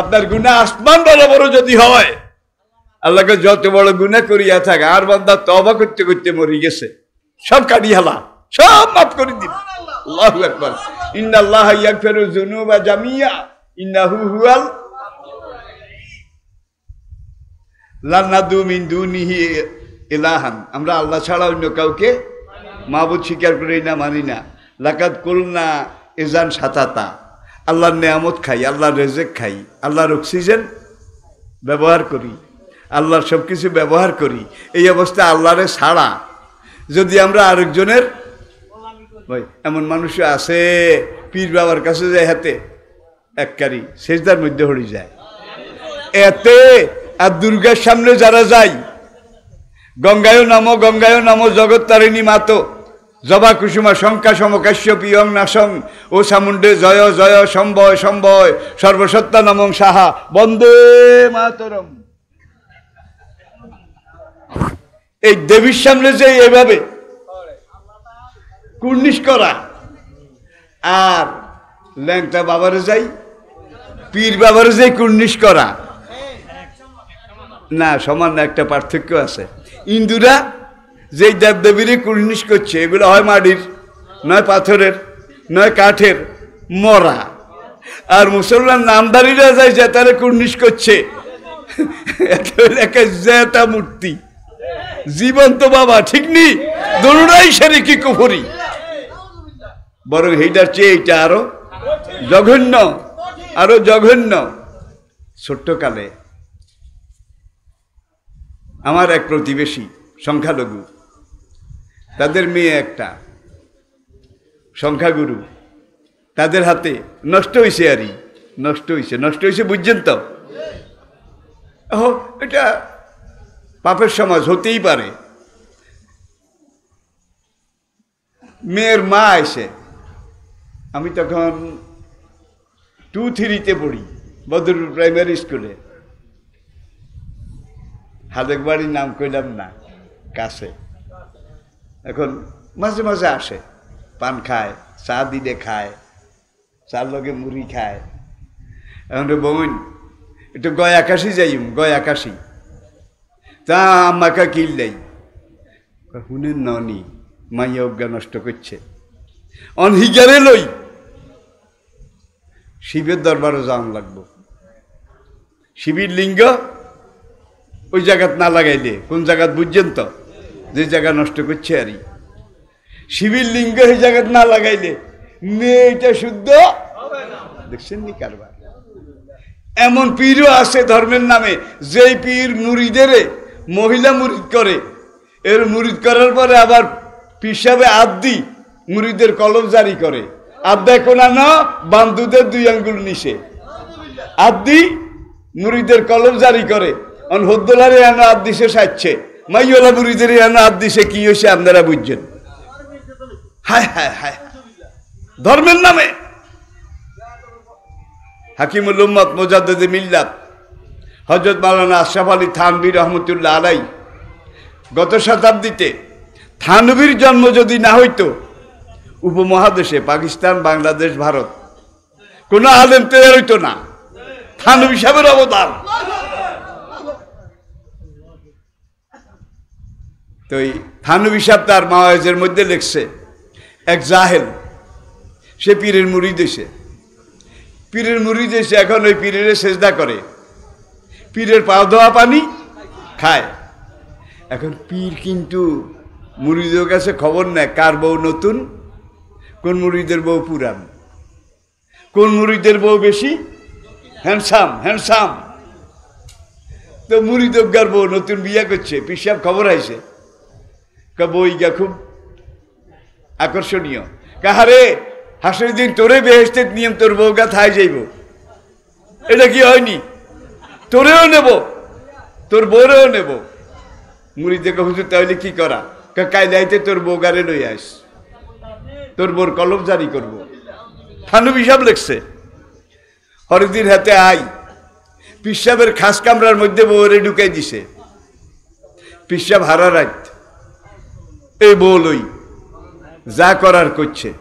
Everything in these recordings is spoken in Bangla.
আপনার গুণা আসমান বড় যদি হয়, আল্লাহকে যত বড় গুণা করিয়া থাকে, আর বান্দা তবা করতে করতে মরি গেছে। সব কাটি হালা, সব মাফ করে দিন আল্লাহু আকবার। ইন্নাল্লাহ ইয়াগফিরু যুনুবা জামিয়া, ইন্নাহু হুয়াল। মিন দুনিহি ইলাহান। আমরা আল্লাহ ছাড়া অন্য কাউকে মাহবুদ স্বীকার করি না, মানি না। লাকাত কুলনা ইজান সাতাতা। আল্লাহর নেয়ামত খাই, আল্লাহর রেজেক খাই, আল্লাহর অক্সিজেন ব্যবহার করি, আল্লাহর সব কিছু ব্যবহার করি, এই অবস্থা আল্লাহরে ছাড়া। যদি আমরা আরেকজনের ওই, এমন মানুষ আছে, পীর বাবার কাছে যায় হাতে এককারি সেজদার মধ্যে হরি যায়। এতে আর দুর্গার সামনে যারা যায়, গঙ্গায় নামো গঙ্গায় নামো, জগৎ তারিণী মাতো জবা কুসুমা শঙ্কা সমকাশ্য পিয়ং নাসং ও সামুণ্ডে জয় জয় সম্বয় সম্বয় সর্বসত্তা নমং সাহা। বন্দে মাতরম। এই দেবীর সামনে যে এভাবে কুর্নিশ করা, আর ল্যাংটা বাবারে যাই, পীর বাবারে যাই কুর্নিশ করা, না, সমান একটা পার্থক্য আছে। ইন্দুরা যেই দেবদেবীরে কুর্নিশ করছে, এগুলো হয় মাটির, নয় পাথরের, নয় কাঠের মরা। আর মুসলমান নামদারিরা যায় যে তারা কুর্নিশ করছে জেতা মূর্তি। জীবন্ত বাবা, ঠিক নি? দোনোটাই সেরে কি কুফরি। বরং এইটার চেয়ে এইটা আরও জঘন্য আরও জঘন্য। ছোট্টকালে আমার এক প্রতিবেশী, সংখ্যালঘু তাদের মেয়ে একটা। সংখ্যাগুরু। তাদের হাতে নষ্ট হয়েছে আরই। নষ্ট হয়েছে নষ্ট হয়েছে বুঝছেন তো? ও এটা পাপের সমাজ হতেই পারে। মেয়ের মা এসে, আমি তখন টু থ্রিতে পড়ি, বদরুল প্রাইমারি স্কুলে। হাদেক বাড়ির নাম কইলাম না, কাছে। এখন মাঝে মাঝে আসে, পান খায়, চা দিলে খায়, চার লগে মুড়ি খায়। এখন বোন একটু গয় আকাশি যাইম, গয় আকাশি। তা আম্মাকা কিনলেই শুনেন ননি, মাইয়া অজ্ঞা নষ্ট করছে। অনহিগারে লই। শিবের দরবারও যাওয়ান লাগবো। শিবির লিঙ্গ ওই জায়গাত না লাগাইলে, কোন জায়গাত বুঝছেন তো? যে জায়গা নষ্ট করছে আরই শিবির লিঙ্গ এই জায়গাত না লাগাইলে মেয়েটা শুদ্ধ দেখছেন নি কারবার? এমন পীরও আছে ধর্মের নামে, যেই পীর মুড়িদেরে মহিলা মুরিদ করে। এর মুরিদ করার পরে আবার পিসাবে আদ্দি মুরিদের কলম জারি করে। আদ্দায় কোনা না বান্ধুদের দুই আঙ্গুল নিশে আদ্দি মুরিদের কলম জারি করে। অন হদ্দোলারে এনো আদ্দিসে সাজছে। মাইওলা মুরিদের এনো আদ্দিসে কি হয়েছে আপনারা বুঝছেন? হায় হায় হায়। ধর্মের নামে। হাকিমুল উম্মত মোজাদ্দে মিল্লাত হজরত মালানা আশরাফ আলী থানবী রহমতুল্লাহ আলাই, গত শতাব্দীতে থানবীর জন্ম যদি না হইতো, উপমহাদেশে পাকিস্তান, বাংলাদেশ, ভারত, কোনো আলেম তৈরি হইতো না। থানবী সাহেবের অবদান তো এই থানবী সাহেব তার মাওয়াজের মধ্যে লেখছে, এক জাহেল, সে পীরের মুড়ি দেশে পীরের মুড়ি দেশে এখন ওই পীরের সেজদা করে। পীরের পা ধোয়া পানি খায়। এখন পীর কিন্তু মুড়িদের কাছে খবর নেয়, কার বউ নতুন, কোন মুড়িদের বউ পুরান। কোন মুড়িদের বউ বেশি? Handsome handsome. তো মুড়িদজ্ঞার বউ নতুন বিয়া করছে, পিসাব খবর আইছে। বইগা খুব আকর্ষণীয়। কাহারে? হাসের দিন তোরে বেহেস্তের নিয়ম তোর বউগা থাই যাইব। এটা কি হয়নি? তোরেও নেব। তোর বউরেও নেব। মুড়ি দেখে হুজুর, তাহলে কি করা? কায়দাইতে তোর বউগারে লই আস তোর বোর কলম জারি করব। থানু হিসাব লেখছে, হরিদির হাতে আই। পিসাবের খাস কামরার মধ্যে বউরে ঢুকাই দিছে। পিসাব হারা রাত এই বউ লই যা করার করছে।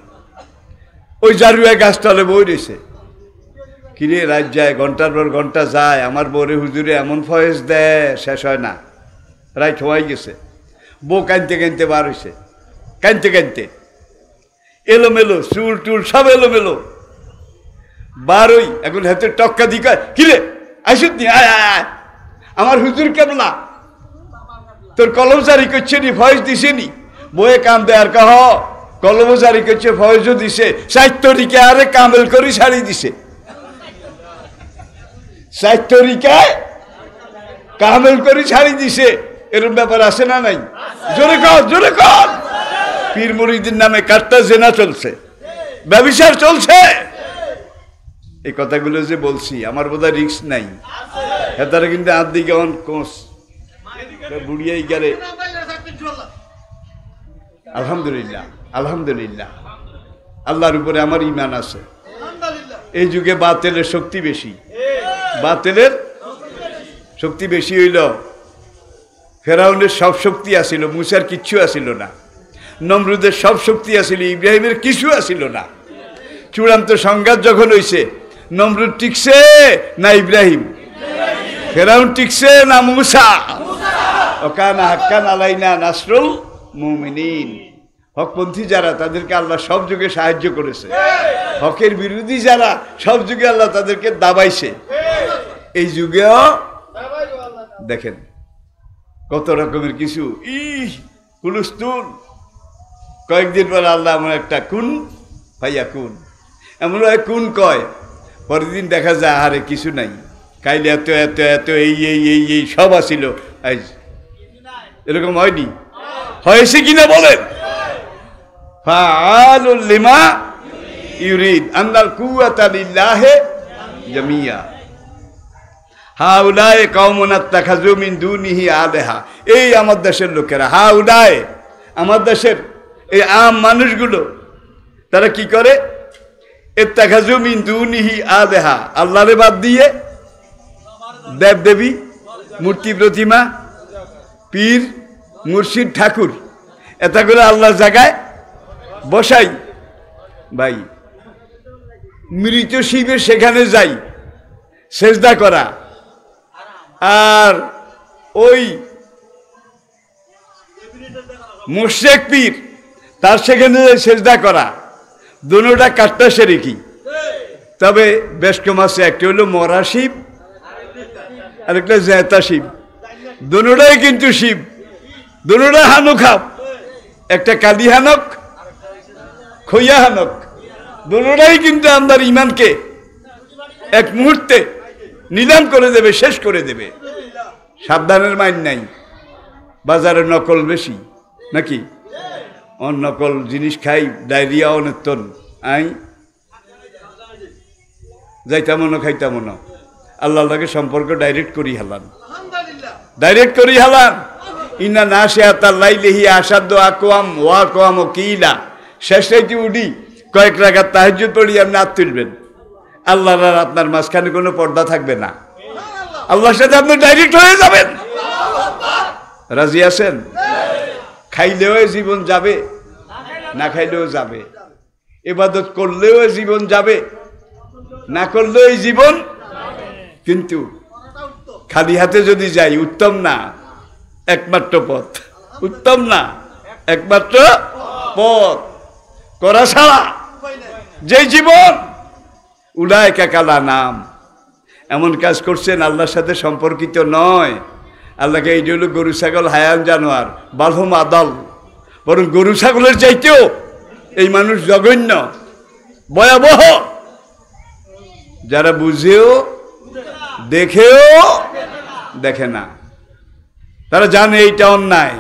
ওই জারুয়া গাছতলে বই রয়েছে। কিরে, রাত যায়, ঘণ্টার পর ঘণ্টা যায়, আমার বরে হুজুরে এমন ফয়েজ দেয়, শেষ হয় না। রাইট হওয়াই গেছে। বউ কানতে কানতে বার হয়েছে। কানতে কানতে এলোমেলো, চুল টুল সব এলোমেলো। বারোই এখন হাতে টক্কা দিকা কিরে আসুত নি? আয়। আমার হুজুর কেমলা? তোর কলম জারি করছে নি, ফয়েজ দিছে নি? বয়ে কাম দেয়ার কহ কলম জারি করছে ফয়েজও দিছে ষাট তরিকে আরে কামেল করি শাড়ি দিছে। ষাট তরিকায় কামেল করি শাড়ি দিছে। এরকম ব্যাপার আছে না নাই? জোরে কর জোরে কর। পীর মুরিদের নামে কাটটা জেনা চলছে। ব্যবসার চলছে। এই কথাগুলো যে বলছি, আমার বোধহয় রিক্স নাই। হেতারা কিন্তু আর দিকে অন কোষ। বুড়িয়াই গেলে আলহামদুলিল্লাহ আলহামদুলিল্লাহ। আল্লাহর উপরে আমার ইমান আছে। এই যুগে বাতেলের শক্তি বেশি। বাতেলের শক্তি বেশি হইল। ফেরাউনের সব শক্তি আসিল, মুসার কিচ্ছু আসিল না। নমরুদের সব শক্তি আসিল, ইব্রাহিমের কিছু আসিল না। চূড়ান্ত সংঘাত যখন হইছে, নমরুদ টিকছে না ইব্রাহিম? ফেরাউন টিকছে না মুসা? ওকানা হাক্কান আলাইনা নাসরুল মুমিনিন। হকপন্থী যারা, তাদেরকে আল্লাহ সব যুগে সাহায্য করেছে। হকের বিরোধী যারা, সব যুগে আল্লাহ তাদেরকে দাবাইছে। এই যুগেও দেখেন, কত রকমের কিছু। ই হুলুস্তুন কয়েকদিন পর আল্লাহ আমার একটা কুন ভাইয়া কুন। এমন কুন কয়, পরের দিন দেখা যায়, আহারে, কিছু নাই। কাইলে এত এত এত, এই এই এই এই, সব আসিল এরকম হয়নি? হয়েছে কিনা বলেন? জামিয়া। এই আমার দেশের লোকেরা আমার দেশের আম মানুষগুলো, তারা কি করে? এত্তাখাযু মিন দুনিহি আলেহা। আল্লাহরে বাদ দিয়ে দেব দেবী মূর্তি প্রতিমা, পীর মুর্শিদ ঠাকুর করে আল্লাহর জায়গায় বসাই। ভাই, মৃত শিবের সেখানে যাই, সেজদা করা। আর ওই মোশেক পীর, তার সেখানে সেজদা করা। দুটা কাটটা সেরে কি তবে বেশ আছে, একটা হলো মরা শিব আর একটা জেতা শিব। দুটাই কিন্তু শিব। দুটা হানুখাপ একটা কালি হানক খইয়া হানক। দুটাই কিন্তু আমার ইমানকে এক মুহূর্তে নিলাম করে দেবে শেষ করে দেবে। সাবধানের মাইন নাই। বাজারে নকল বেশি নাকি? অন নকল জিনিস খাই ডায়রিয়া অনেতন আই? যাইতামনো খাইতামনো। আল্লাহ লাগে সম্পর্ক ডাইরেক্ট করি হালান। ডাইরেক্ট করি হালান। ইনা না সে আতার লাইলেহি আসাদ্য আকোয়াম ওয়া কোয়াম ও কিলা শেষ রাইতে উডি কয়েক রাখার তাহাজ্য পড়ি, আপনি হাত তুলবেন। আল্লাহর আর আপনার মাঝখানে কোনো পর্দা থাকবে না। আল্লাহর সাথে আপনি ডাইরেক্ট হয়ে যাবেন। রাজি আছেন? খাইলেও জীবন যাবে, না খাইলেও যাবে। এবাদত করলেও জীবন যাবে, না করলেও এই জীবন কিন্তু খালি হাতে যদি যাই, উত্তম না। একমাত্র পথ। উত্তম না, একমাত্র পথ। করা ছাড়া যে জীবন উলায় কাকালা নাম। এমন কাজ করছেন আল্লাহর সাথে সম্পর্কিত নয়। আল্লাহকে এই হলো গরু, ছাগল, হায়ান, জানোয়ার, বালহম, আদল। বরং গরু, ছাগলের চাইতেও এই মানুষ জঘন্য, ভয়াবহ। যারা বুঝেও, দেখেও, দেখে না। তারা জানে এইটা অন্যায়।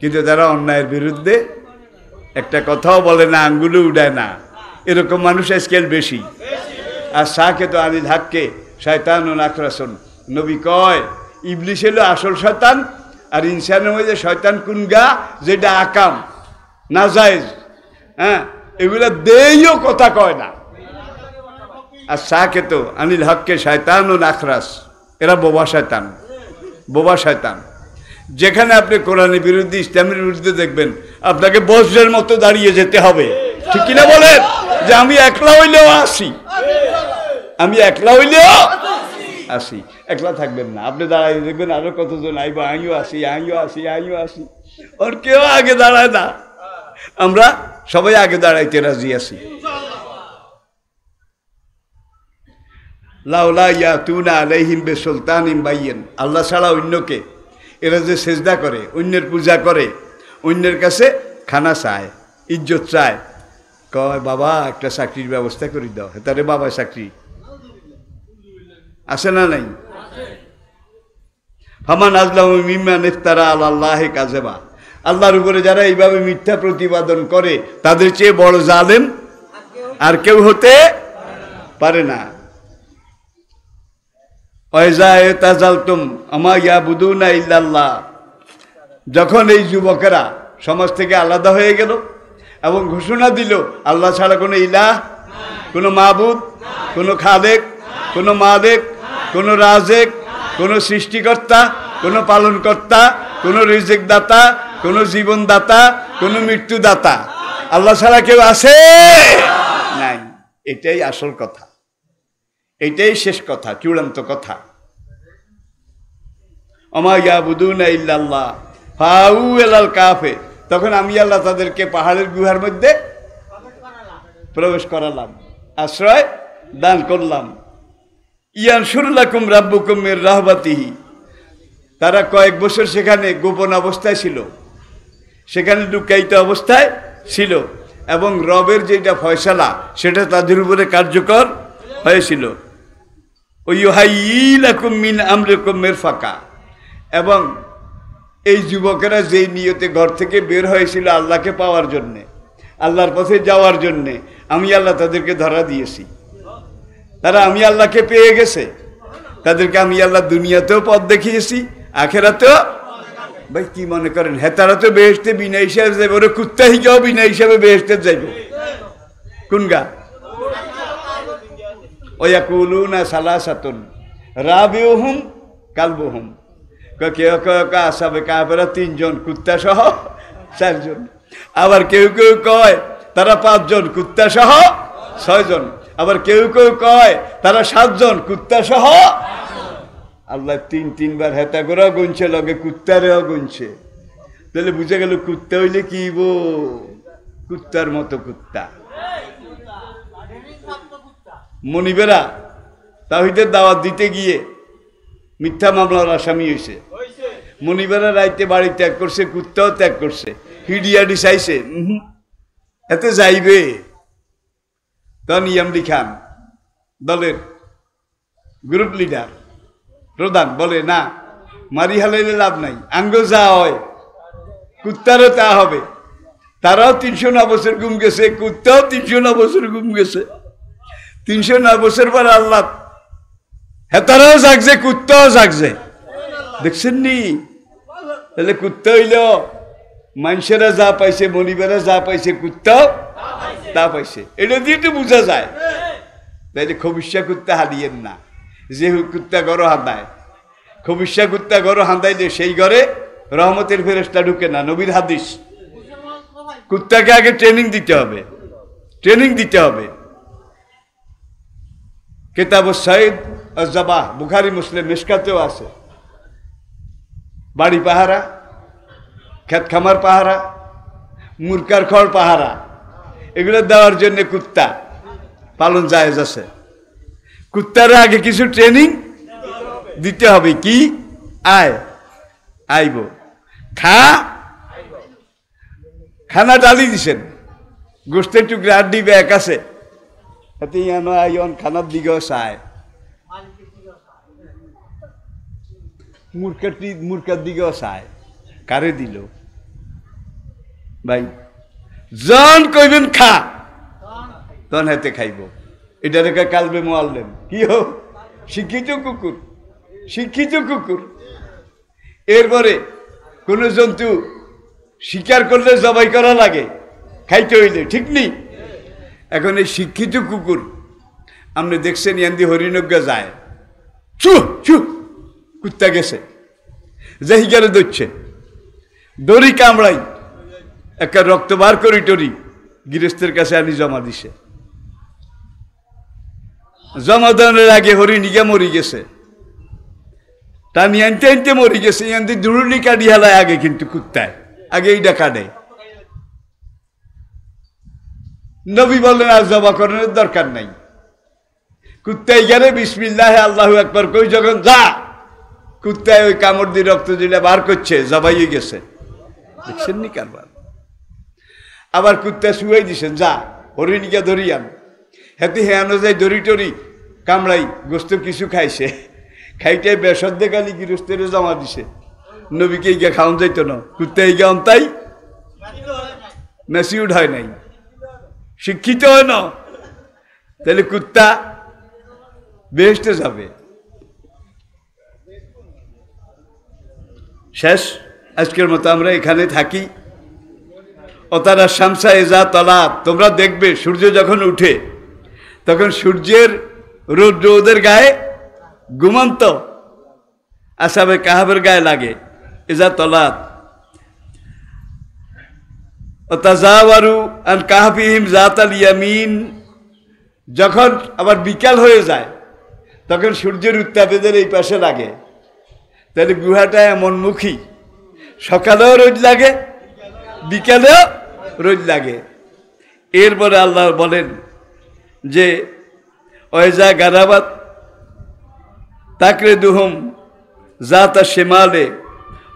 কিন্তু তারা অন্যায়ের বিরুদ্ধে একটা কথাও বলে না, আঙ্গুলে উড়ায় না, এরকম মানুষ আজকাল বেশি। আর শাহকে তো আনিল হাককে শয়তান ও নাকরাসন নবী কয় ইবলিশ হলো আসল শয়তান, আর ইনসানের মধ্যে শয়তান কুনগা যেটা আকাম, না জায়েজ। হ্যাঁ এগুলো দেইও কথা কয় না। আর শাহকে তো আনিল হককে শয়তান ও নাখরাস এরা বোবা শয়তান বোবা শয়তান। যেখানে আপনি কোরআনের বিরুদ্ধে, ইসলামের বিরুদ্ধে দেখবেন, আপনাকে বজ্রের মতো দাঁড়িয়ে যেতে হবে। ঠিক কিনা বলেন? যে আমি একলা হইলেও আসি। আমি একলা হইলেও আসি। একলা থাকবেন না। আপনি দাঁড়াই দেখবেন আরও কতজন, আইব, আইও আসি আইও আসি আইও আসি। ওর কেউ আগে দাঁড়ায় না। আমরা সবাই আগে দাঁড়াইতে রাজি আছি। লাউলা ইয়া তুনা আলাইহিম বে সুলতান ইমবাইয়েন আল্লাহ ছাড়া অন্যকে এরা যে সেজদা করে, অন্যের পূজা করে, অন্যের কাছে খানা চায়, ইজ্জত চায়, কয়, বাবা, একটা চাকরির ব্যবস্থা করে দাও। তারে বাবা, চাকরি? আছে না নাই? হামান আজলাম মিম্মান ইফতারা আল্লাহ কাজেবা আল্লাহর উপরে যারা এইভাবে মিথ্যা প্রতিপাদন করে, তাদের চেয়ে বড় জালেম আর কেউ হতে পারে না। ইয়া ইল্লাল্লাহ। যখন এই যুবকেরা সমাজ থেকে আলাদা হয়ে গেল এবং ঘোষণা দিল, আল্লাহ ছাড়া কোনো ইলাহ, কোনো মাবুদ, কোনো খাদেক কোনো মাদেক কোনো রাজেক, কোনো সৃষ্টিকর্তা, কোনো পালনকর্তা, কোনো রিজেক দাতা কোনো জীবনদাতা, কোনো মৃত্যুদাতা। আল্লাহ ছাড়া কেউ আছে? নাই। এটাই আসল কথা। এটাই শেষ কথা, চূড়ান্ত কথা। ইল্লাল্লাহ। ফাউ এলাল কাফে। তখন আমি আল্লাহ তাদেরকে পাহাড়ের গুহার মধ্যে প্রবেশ করালাম, আশ্রয় দান করলাম। ইয়ান সুরলাকুম রাব্বুকুমের রাহবাতিহি। তারা কয়েক বছর সেখানে গোপন অবস্থায় ছিল। সেখানে লুকায়িত অবস্থায় ছিল এবং রবের যেটা ফয়সালা, সেটা তাদের উপরে কার্যকর হয়েছিল। মিন আমরেকুমের ফাঁকা এবং এই যুবকেরা যেই নিয়তে ঘর থেকে বের হয়েছিল আল্লাহকে পাওয়ার জন্যে, আল্লাহর পথে যাওয়ার জন্যে, আমি আল্লাহ তাদেরকে ধরা দিয়েছি। তারা আমি আল্লাহকে পেয়ে গেছে। তাদেরকে আমি আল্লাহ দুনিয়াতেও পথ দেখিয়েছি, আখেরাতেও। ভাই, কি মনে করেন? হ্যাঁ তারা তো বেহেস্তে বিনা হিসাবে যাবে ওরা কুত্তা হিসাবেও বিনা হিসাবে বেহেস্তে যাইব। কোন গা? ওয়া কুলুনা সালাসাতুন, রাবিউহুম কালবুহুম। কেউ কেউ আসাবে কাপেরা তিনজন কুত্তা সহ চারজন। আবার কেউ কেউ কয় তারা পাঁচজন কুত্তা সহ ছয়জন। আবার কেউ কেউ কয় তারা সাতজন কুত্তা সহ। আল্লাহ তিন, তিনবার হেতা করেও গুনছে, লগে কুত্তারেও গুনছে। তাহলে বুঝে গেল কুত্তা হইলে কি বো কুত্তার মতো কুত্তা। মনিবেরা তাহিদের দাওয়াত দিতে গিয়ে মিথ্যা মামলার আসামি হয়েছে। মনিবেরা রাইতে বাড়ি ত্যাগ করছে কুত্তাও ত্যাগ করছে হিডিয়াডি চাইছে। এতে যাইবে। তখন ইয়ামলি খান দলের গ্রুপ লিডার প্রধান বলে না মারি হালাইলে লাভ নাই আঙ্গ যা হয় কুত্তারও তা হবে। তারাও তিনশো ন বছর ঘুম গেছে কুত্তাও তিনশো ন বছর ঘুম গেছে। তিনশো ন বছর পর আল্লাহ হেতারাও জাগছে, কুত্তাও জাগছে। দেখছেন নি? তাহলে কুত্তা হইল, মানুষেরা যা পাইছে মনিবেরা যা পাইছে, কুত্তাও তা পাইছে। এটা দিয়ে তো বোঝা যায়। তাইলে খবিষ্যা কুত্তা হারিয়েন না। যে কুত্তা গড় হাঁদায়। খবিষ্যা কুত্তা গড় হাঁদাইলে সেই ঘরে রহমতের ফেরেস্তা ঢুকে না। নবীর হাদিস। কুত্তাকে আগে ট্রেনিং দিতে হবে। ট্রেনিং দিতে হবে। কেতাব সঈদ জবাহ বুখারি, মুসলিম মিসকাতেও আছে। বাড়ি পাহারা খেত খামার পাহারা মুরকার খড় পাহারা, এগুলো দেওয়ার জন্য কুত্তা, পালন জায়েজ আছে। কুত্তারা আগে কিছু ট্রেনিং দিতে হবে, কি? আয়, আইব। খা, খানা ডালি দিছেন। গোষ্ঠের টুকরে আড্ডি ব্যাগ আছে। এতে ইয়ানো আইন খানার দিকেও চায় মূর্খাটি মূর্খার দিকেও চায় কারে দিল ভাই জন কইবেন খা তখন হাতে খাইব এটা রেখে কালবে মোয়াল্লেম কি হো শিক্ষিত কুকুর শিক্ষিত কুকুর এরপরে কোনো জন্তু শিকার করলে জবাই করা লাগে খাইতে হইলে ঠিক নেই এখন এই শিক্ষিত কুকুর, আপনি দেখছেন ইয়ান্দি হরিণজ্ঞা যায়। চু চু কুত্তা গেছে। যাই গেলে ধরছে। দড়ি কামড়াই, একটা রক্ত বার করি টরি, গৃহস্থের কাছে আনি জমা দিছে। জমাদানের আগে হরিণিকা মরি গেছে। টানি আনতে আনতে মরি গেছে আনতে দুরুনি কাটি আগে কিন্তু কুত্তায়, আগে এইটা কাটে নবী বললেন, আর জবা করানোর দরকার নাই। কুত্তাই গেলে বিসমিল্লাহ, আল্লাহ একবার কই যখন যা, কুত্তায় ওই কামড় দিয়ে রক্ত দিলে বার করছে জবাই গেছে। দেখছেন নি কারবার? আবার কুত্তা শুয়াই দিছেন, যা, হরিণিকা ধরিয়ান হাতে হেয়ানো যায় দড়ি টরি, কামড়াই, গোস্ত কিছু খাইছে। খাইতে বেসর দেখালি গৃহস্থের জমা দিছে। নবীকে গিয়ে খাওয়ান যাইতো না। কুত্তা গিয়ে অন্তাই মেসিউড হয় নাই। শিক্ষিত হয় না, তাহলে কুত্তা বেহেস্টে যাবে। শেষ, আজকের মতো আমরা এখানে থাকি। ও তারা শামসা এজা তলা তোমরা দেখবে সূর্য যখন উঠে, তখন সূর্যের রৌদ্র ওদের গায়ে ঘুমন্ত আসাবে কাহাবের গায়ে লাগে। এজা তলাত। তাজাওয়ারু আন কাহাফিহিম জাত আল ইয়ামিন যখন আবার বিকাল হয়ে যায়, তখন সূর্যের উত্তাপেদের এই পাশে লাগে। তাহলে গুহাটা এমন মুখী সকালেও রোদ লাগে, বিকালেও রোদ লাগে। এরপরে আল্লাহ বলেন যে ওয়েজা গারাবাত তাকরে দুহম জাতা শেমালে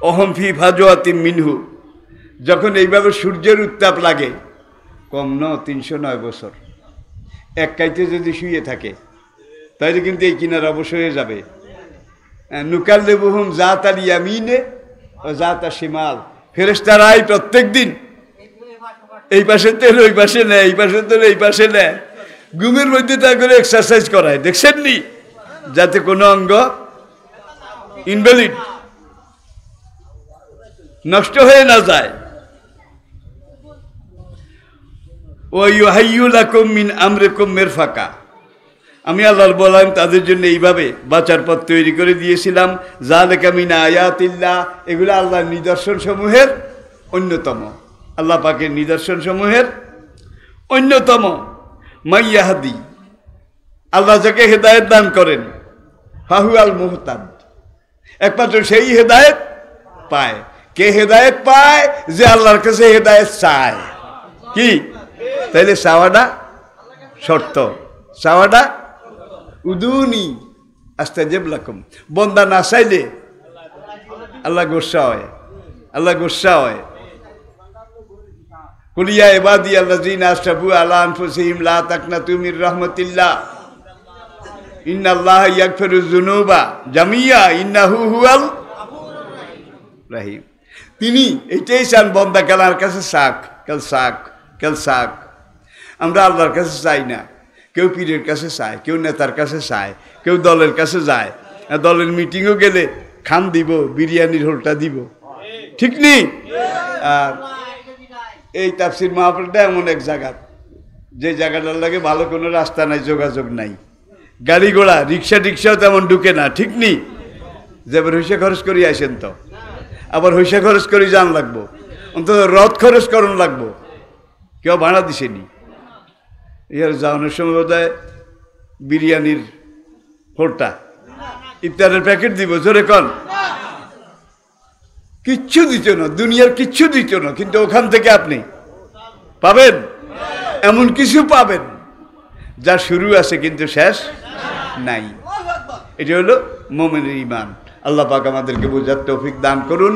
অহম ফি ভাজোয়াতি মিনহু। যখন এইভাবে সূর্যের উত্তাপ লাগে, কম ন, তিনশো নয় বছর। এক কাইতে যদি শুয়ে থাকে তাহলে কিন্তু এই কিনার অবশ্য হয়ে যাবে। নুকাল লেবুহুম যা আল ইয়ামিনে ও জাত শিমাল। ফেরেস্তারাই প্রত্যেক দিন এই পাশে তেল, ওই পাশে নেয় এই পাশে তেল, এই পাশে নেয় ঘুমের মধ্যে তা করে এক্সারসাইজ করায়। দেখছেন নি? যাতে কোনো অঙ্গ ইনভ্যালিড নষ্ট হয়ে না যায়। মিন আমরিকুম আমি আল্লাহর বললাম তাদের জন্য এইভাবে বাঁচার পথ তৈরি করে দিয়েছিলাম। জালেকা মিন আয়াতিল্লাহ, এগুলো আল্লাহর নিদর্শন সমূহের অন্যতম। আল্লাহ পাকের নিদর্শন সমূহের অন্যতম মাইয়াহাদি আল্লাহ যাকে হেদায়ত দান করেন, ফাহু আল মোহতাদ। একমাত্র সেই হেদায়ত পায়। কে হেদায়ত পায়? যে আল্লাহর কাছে হেদায়ত চায়। কি? তাইলে চাওয়াটা শর্ত। চাওয়াটা উদুনি। আস্তে জেবলাকুম বন্দা না চাইলে আল্লাহ গোসা হয়। আল্লাহ গোসা হয়। কুলিয়া এবাদি আল্লাহ জিন আশরাফু আল্লাহ আনফুসিহিম লা তাকনা তুমির রহমতিল্লাহ। ইন্নাল্লাহ ইয়াগফিরু যুনুবা জামিয়া। ইন্নাহু হুয়াল রাহিম। তিনি এটাই চান বন্দা কালার কাছে শাক কাল শাক কাল শাক আমরা আল্লাহর কাছে চাই না। কেউ পীরের কাছে চায়, কেউ নেতার কাছে চায়, কেউ দলের কাছে যায়। দলের মিটিংও গেলে খান দিব, বিরিয়ানির হোলটা দিব। ঠিক নেই আর এই তাফসির মাহফিলটা এমন এক জায়গা। যে জায়গাটার লাগে ভালো কোনো রাস্তা নাই, যোগাযোগ নাই। গাড়ি ঘোড়া, রিক্সা টিক্সাও তেমন ঢুকে না, ঠিক নেই যেবার হইসা খরচ করি আসেন তো। আবার হইসা খরচ করি যান লাগবো। অন্তত রথ খরচ করণ লাগবো। কেউ ভাড়া দিছেনি ইয়ার যাওয়ানোর সময় বোধ বিরিয়ানির হোলটা। ইফতারের প্যাকেট দিব, জোরে কন। কিচ্ছু দিত না, দুনিয়ার কিচ্ছু দিত না, কিন্তু ওখান থেকে আপনি পাবেন। এমন কিছু পাবেন যা শুরু আছে কিন্তু শেষ নাই। এটা হলো মোমেনের ইমান আল্লাহ পাক আমাদেরকে বোঝার তৌফিক দান করুন।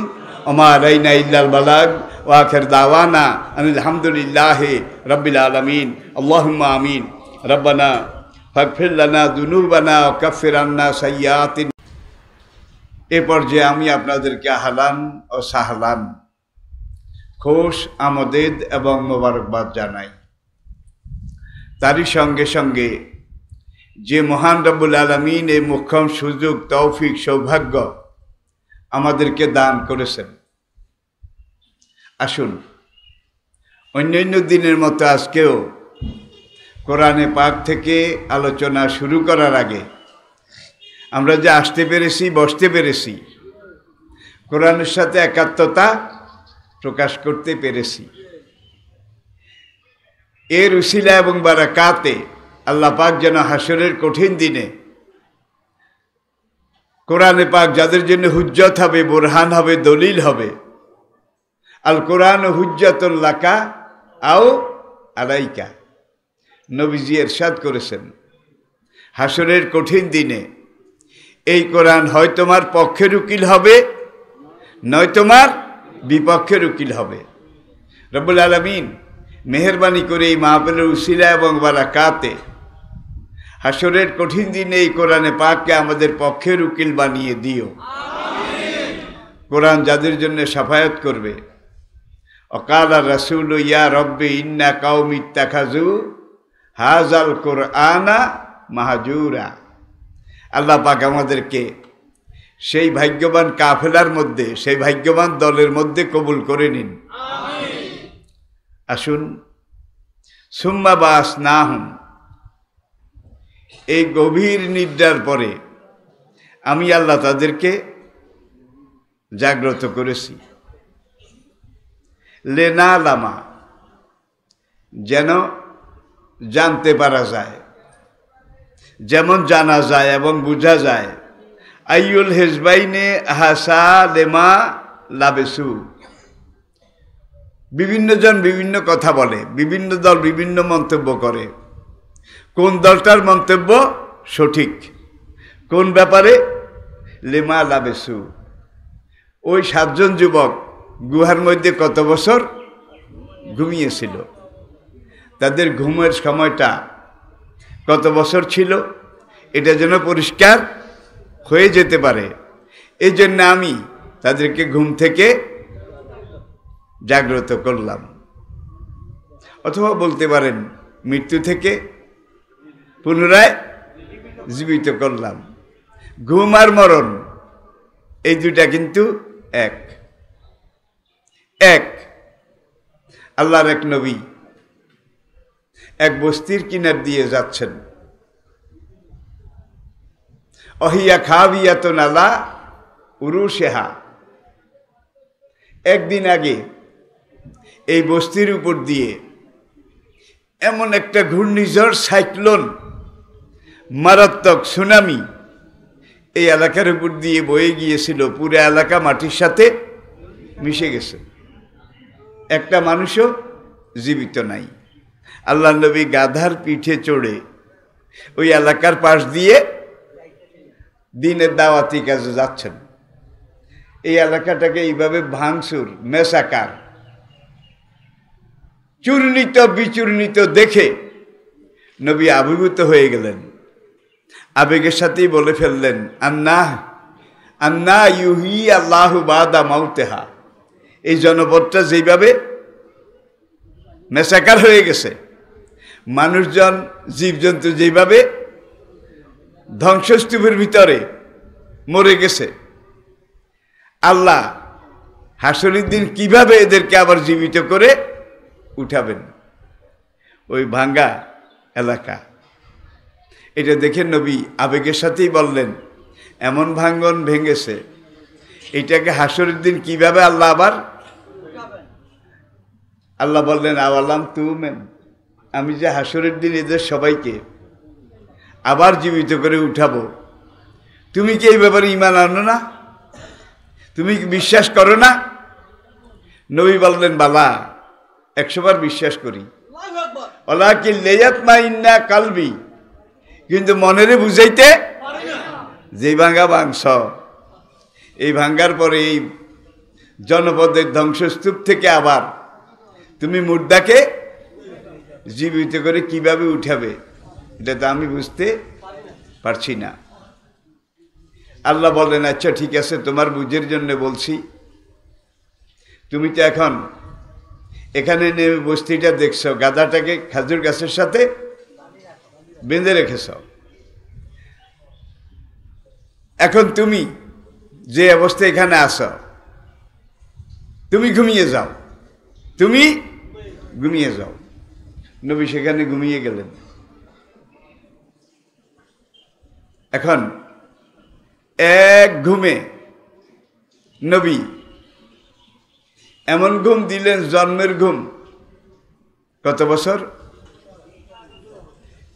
আমার রাইনা ইল্লাল বালাগ ওয়াখের দাওয়ানা আনিল হামদুলিল্লাহ রব্বিল আলমিন আল্লাহুম্মা আমিন রব্বানা ফাগফির লানা দুনুবানা কাফির আন্না সাইয়াতিন এ পর্যায়ে আমি আপনাদেরকে আহলান ও সাহলান খোশ আমদেদ এবং মোবারকবাদ জানাই। তারই সঙ্গে সঙ্গে যে মহান রব্বুল আলমিন এই মুখ্যম সুযোগ, তৌফিক, সৌভাগ্য আমাদেরকে দান করেছেন। আসুন, অন্যান্য দিনের মতো আজকেও কোরআনে পাক থেকে আলোচনা শুরু করার আগে আমরা যে আসতে পেরেছি, বসতে পেরেছি, কোরআনের সাথে একাত্মতা প্রকাশ করতে পেরেছি, এর উশিলা এবং বারাকাতে আল্লাহ পাক যেন হাসরের কঠিন দিনে কোরআনে পাক যাদের জন্য হুজ্জত হবে, বোরহান হবে, দলিল হবে। আল কোরআন হুজ্জাতুল্লাকা আও আলাইকা। নবীজি এরশাদ করেছেন হাসরের কঠিন দিনে। এই কোরআন হয় তোমার পক্ষের উকিল হবে, নয় তোমার বিপক্ষের উকিল হবে। রব্বুল আলমিন মেহরবানি করে এই মাহফিলের উসিলা এবং বারাকাতে হাসরের কঠিন দিনে এই কোরআনে পাককে আমাদের পক্ষের উকিল বানিয়ে দিও। কোরআন যাদের জন্য সাফায়াত করবে। অকালা রসুল ইয়া রব্বে ইন্না কাউমিত্তা খাজু হাজাল কোরআনা মাহাজুরা। আল্লাহ পাক আমাদেরকে সেই ভাগ্যবান কাফেলার মধ্যে, সেই ভাগ্যবান দলের মধ্যে কবুল করে নিন। আসুন, সুম্মা বাস না হুম এই গভীর নিদ্রার পরে আমি আল্লাহ তাদেরকে জাগ্রত করেছি। লেনা লামা যেন জানতে পারা যায়, যেমন জানা যায় এবং বোঝা যায় আইউল হেজবাইনে হাসা লেমা লাবেসু। বিভিন্ন জন বিভিন্ন কথা বলে, বিভিন্ন দল বিভিন্ন মন্তব্য করে। কোন দলটার মন্তব্য সঠিক? কোন ব্যাপারে? লেমা লাবেসু। ওই সাতজন যুবক গুহার মধ্যে কত বছর ঘুমিয়েছিল? তাদের ঘুমের সময়টা কত বছর ছিল? এটা যেন পরিষ্কার হয়ে যেতে পারে। এই জন্য আমি তাদেরকে ঘুম থেকে জাগ্রত করলাম। অথবা বলতে পারেন, মৃত্যু থেকে পুনরায় জীবিত করলাম। ঘুম আর মরণ, এই দুইটা কিন্তু এক। এক, আল্লাহর এক নবী। এক বস্তির কিনার দিয়ে যাচ্ছেন। অহিয়া খাবিয়াত নালা উরুশেহা। একদিন আগে এই বস্তির উপর দিয়ে এমন একটা ঘূর্ণিঝড় সাইক্লোন মারাত্মক সুনামি। এই এলাকার উপর দিয়ে বয়ে গিয়েছিল, পুরো এলাকা মাটির সাথে মিশে গেছে। একটা মানুষও জীবিত নাই। আল্লাহ নবী গাধার পিঠে চড়ে ওই এলাকার পাশ দিয়ে দিনের দাওয়াতি কাজে যাচ্ছেন। এই এলাকাটাকে এইভাবে ভাঙচুর, মেসাকার চূর্ণিত বিচূর্ণিত দেখে নবী আবিভূত হয়ে গেলেন। আবেগের সাথেই বলে ফেললেন, আন্না আন্না ইউহি আল্লাহ বাদা মাউতেহা। এই জনপদটা যেইভাবে মেসাকার হয়ে গেছে, মানুষজন, জীবজন্তু যেভাবে ধ্বংসস্তূপের ভিতরে মরে গেছে, আল্লাহ হাসরির দিন কীভাবে এদেরকে আবার জীবিত করে উঠাবেন? ওই ভাঙ্গা এলাকা। এটা দেখে নবী আবেগের সাথেই বললেন এমন ভাঙ্গন ভেঙেছে। এটাকে হাসরের দিন কীভাবে আল্লাহ আবার আল্লাহ বললেন আওয়ালাম তুমেন আমি যে হাসরের দিন এদের সবাইকে আবার জীবিত করে উঠাবো। তুমি কি এই ব্যাপারে ইমান আনো না? তুমি কি বিশ্বাস করো না নবী বললেন বালা একশোবার বিশ্বাস করি। ওলা কি লেয়াত মা ইন্না কালবি কিন্তু মনেরে বুঝাইতে যে ভাঙ্গা বাংশ, এই ভাঙ্গার পরে এই জনপদের ধ্বংসস্তূপ থেকে আবার তুমি মুর্দাকে জীবিত করে কীভাবে উঠাবে, এটা তো আমি বুঝতে পারছি না। আল্লাহ বলেন আচ্ছা ঠিক আছে, তোমার বুঝের জন্য বলছি। তুমি তো এখন এখানে নেমে বস্তিটা দেখছ, গাদাটাকে খাজুর গাছের সাথে বেঁধে রেখেছ। এখন তুমি যে অবস্থা এখানে আসো তুমি ঘুমিয়ে যাও। তুমি ঘুমিয়ে যাও। নবী সেখানে ঘুমিয়ে গেলেন। এখন এক ঘুমে নবী এমন ঘুম দিলেন, জন্মের ঘুম। কত বছর?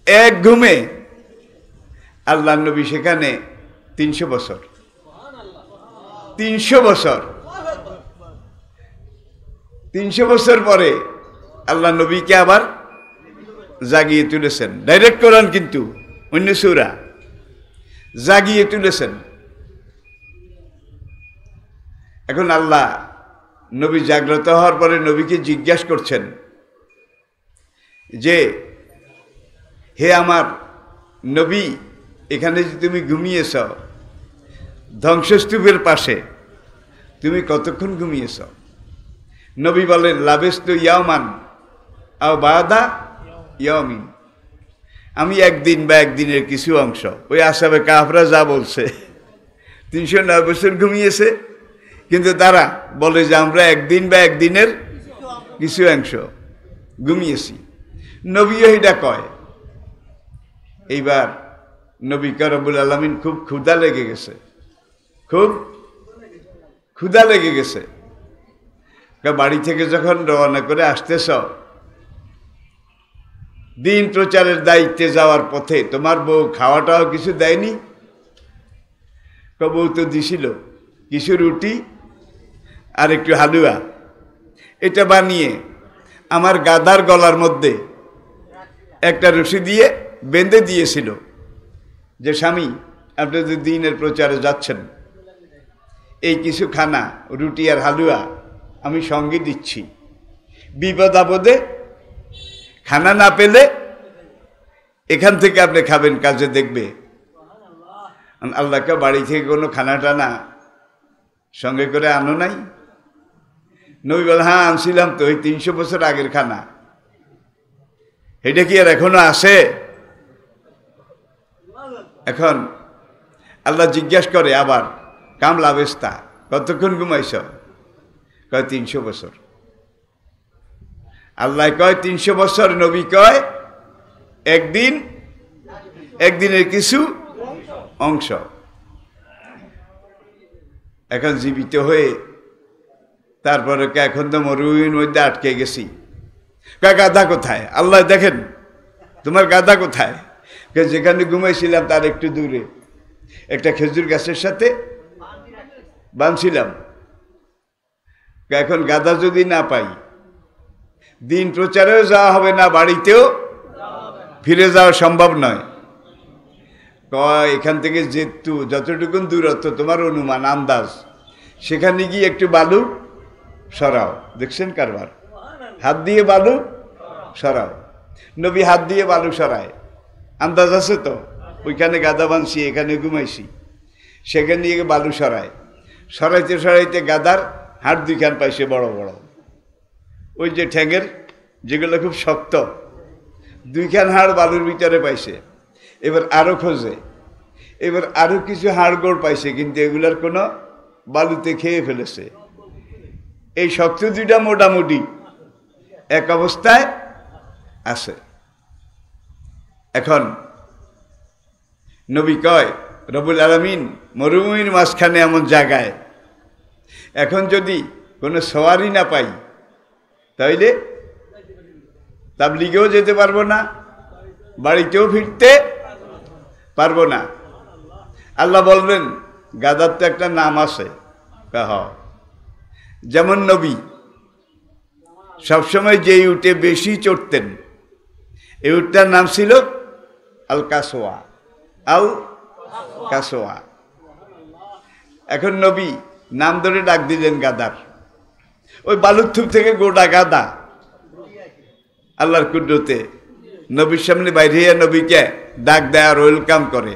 এক ঘুমে আল্লাহ নবী সেখানে তিনশো বছর। তিনশো বছর। তিনশো বছর পরে আল্লাহ নবীকে আবার জাগিয়ে তুলেছেন। ডাইরেক্ট কোরআন কিন্তু অন্য সুরা। জাগিয়ে তুলেছেন। এখন আল্লাহ নবী জাগ্রত হওয়ার পরে নবীকে জিজ্ঞাসা করছেন যে হে আমার নবী, এখানে যে তুমি ঘুমিয়েছ, ধ্বংসস্তূপের পাশে, তুমি কতক্ষণ ঘুমিয়েছ? নবী বলেন লাভেস্ত ইয়ামান আও বাদা ইয়ামিন আমি একদিন বা একদিনের কিছু অংশ, ওই আসাবে কাহরা যা বলছে, তিনশো নয় বছর ঘুমিয়েছে, কিন্তু তারা বলে যে আমরা একদিন বা একদিনের কিছু অংশ ঘুমিয়েছি। নবীও এটা কয়। এইবার নবী করবুল আলমিন খুব ক্ষুধা লেগে গেছে। খুব ক্ষুধা লেগে গেছে। বাড়ি থেকে যখন রওনা করে আসতেছ, দিন প্রচারের দায়িত্বে যাওয়ার পথে তোমার বউ খাওয়াটাও কিছু দেয়নি? বউ তো দিছিল, কিছু রুটি আর একটু হালুয়া। এটা বানিয়ে আমার গাদার গলার মধ্যে একটা রশি দিয়ে বেঁধে দিয়েছিল যে, স্বামী, আপনি যদি দিনের প্রচারে যাচ্ছেন, এই কিছু খানা, রুটি আর হালুয়া আমি সঙ্গে দিচ্ছি। বিপদ আপদে খানা না পেলে এখান থেকে আপনি খাবেন, কাজে দেখবে। আল্লাহকে বাড়ি থেকে কোনো খানা টানা সঙ্গে করে আনো নাই। নবী বলে হ্যাঁ আনছিলাম তো, ওই তিনশো বছর আগের খানা। এটা কি আর এখনও আসে? এখন আল্লাহ জিজ্ঞাসা করে আবার, কামলা বেস্তা কতক্ষণ ঘুমাইছ? কয়, তিনশো বছর। আল্লাহ কয়, তিনশো বছর, নবী কয়, একদিন, একদিনের কিছু অংশ। এখন জীবিত হয়ে, তারপরে এখন তো মরুইন মধ্যে আটকে গেছি। কয় গাদা কোথায়? আল্লাহ দেখেন, তোমার গাদা কোথায়? যেখানে ঘুমাইছিলাম, তার একটু দূরে। একটা খেজুর গাছের সাথে বাঁধছিলাম। এখন গাদা যদি না পাই, দিন প্রচারেও যাওয়া হবে না, বাড়িতেও ফিরে যাওয়া সম্ভব নয়। এখান থেকে যেহেতু যতটুকুন দূরত্ব, তোমার অনুমান, আন্দাজ। সেখানে গিয়ে একটু বালু সরাও। দেখছেন কারবার? হাত দিয়ে বালু সরাও। নবী হাত দিয়ে বালু সরায়। আন্দাজ আছে তো? ওইখানে গাদা বানছি, এখানে ঘুমাইছি। সেখানে গিয়ে বালু সরায়। সরাইতে সরাইতে গাদার হাট দুইখান পাইছে বড় বড়। ওই যে ঠ্যাঙের, যেগুলো খুব শক্ত, দুইখান হাড় বালুর ভিতরে পাইছে। এবার আরও খোঁজে। এবার আরও কিছু হাড় হাড়গোড় পাইছে, কিন্তু এগুলার কোনো বালুতে খেয়ে ফেলেছে। এই শক্ত দুইটা মোটামুটি এক অবস্থায় আছে। এখন নবী কয়, রবুল আলমিন, মরুভূমির মাঝখানে এমন জায়গায়। এখন যদি কোনো সওয়ারি না পাই, তাইলে তাবলিগেও যেতে পারব না, বাড়িতেও ফিরতে পারব না। আল্লাহ বলবেন, গাদার তো একটা নাম আছে। হ। যেমন নবী, সবসময় যেই উঠে বেশি চড়তেন, এই উঠটার নাম ছিল আল কাসোয়া। আল কাসোয়া। এখন নবী নাম ধরে ডাক দিলেন গাদার। ওই বালুথুপ থেকে গোটা গাদা। আল্লাহর কুদ্রতে নবীর সামনে বাইরে নবীকে ডাক দেয় আর ওয়েলকাম করে।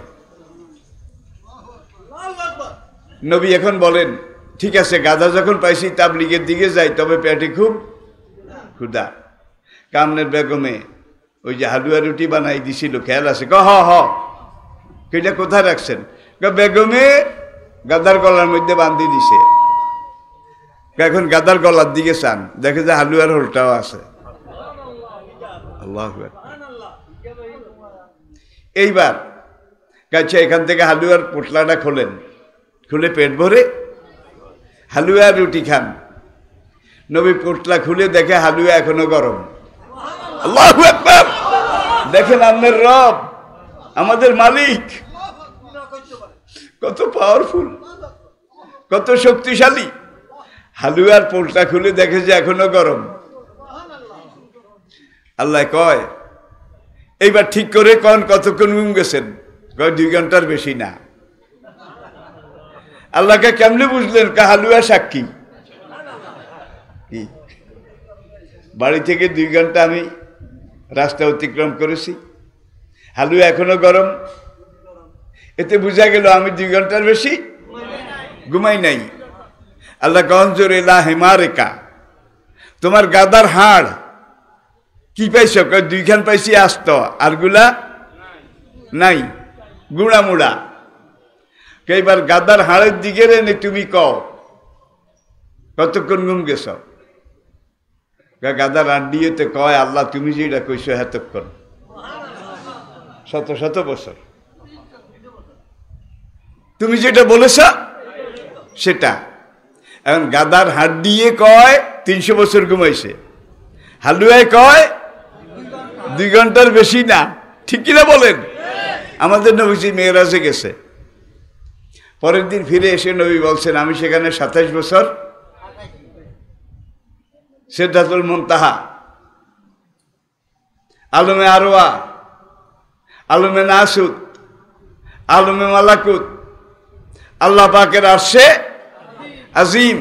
নবী এখন বলেন, ঠিক আছে, গাদা যখন পাইছি তাবলিগের দিকে যাই, তবে পেটে খুব ক্ষুদা কামনের বেগমে ওই যে হালুয়া রুটি বানাই দিছিল, খেয়াল আছে? ক, হ হ। কেটা কোথায় রাখছেন? বেগমে গাদার গলার মধ্যে বান্ধি দিছে। এখন গাদার গলার দিকে চান, দেখে যে হালুয়ার হোলটাও আছে। এইবার গাছে এখান থেকে হালুয়ার পোটলাটা খোলেন। খুলে পেট ভরে হালুয়া রুটি খান। নবী পোটলা খুলে দেখে হালুয়া এখনও গরম। আল্লাহ দেখেন আপনার রব, আমাদের মালিক। কত পাওয়ারফুল কত শক্তিশালী। হালুয়ার পোলটা খুলে দেখে যে এখনও গরম। আল্লাহ কয়, এইবার ঠিক করে কন কতক্ষণ ঘুম গেছেন। কয়, দুই ঘণ্টার বেশি না। আল্লাহকে কেমনে বুঝলেন? কা হালুয়া সাক্ষী। বাড়ি থেকে দুই ঘণ্টা আমি রাস্তা অতিক্রম করেছি। হালুয়া এখনও গরম। এতে বোঝা গেল আমি দুই ঘণ্টার বেশি ঘুমাই নাই। আল্লাহ গঞ্জোর এলা হেমারেকা, তোমার গাদার হাড় কি পাইছ? দুইখান পাইছি আস্ত, আরগুলা নাই গুড়া মুড়া এইবার গাদার হাড়ের দিকে রে তুমি কও, কতক্ষণ ঘুম গেছ? কয় গাদার আড্ডিয়েতে কয়, আল্লাহ, তুমি যেটা কইছো এতক্ষণ শত শত বছর। তুমি যেটা বলেছ, সেটা। এখন গাদার হাত দিয়ে কয়, তিনশো বছর ঘুমাইছে। হালুয়ায় কয়, দুই ঘণ্টার বেশি না। ঠিক কিনা বলেন? আমাদের নবীজি মেয়েরাজে গেছে। পরের দিন ফিরে এসে নবী বলছেন, আমি সেখানে সাতাইশ বছর সিদ্ধাতুল মুনতাহা। আলমে আরোয়া আলমে নাসুদ আলমে মালাকুত। আল্লাহ পাকের আসছে আজিম।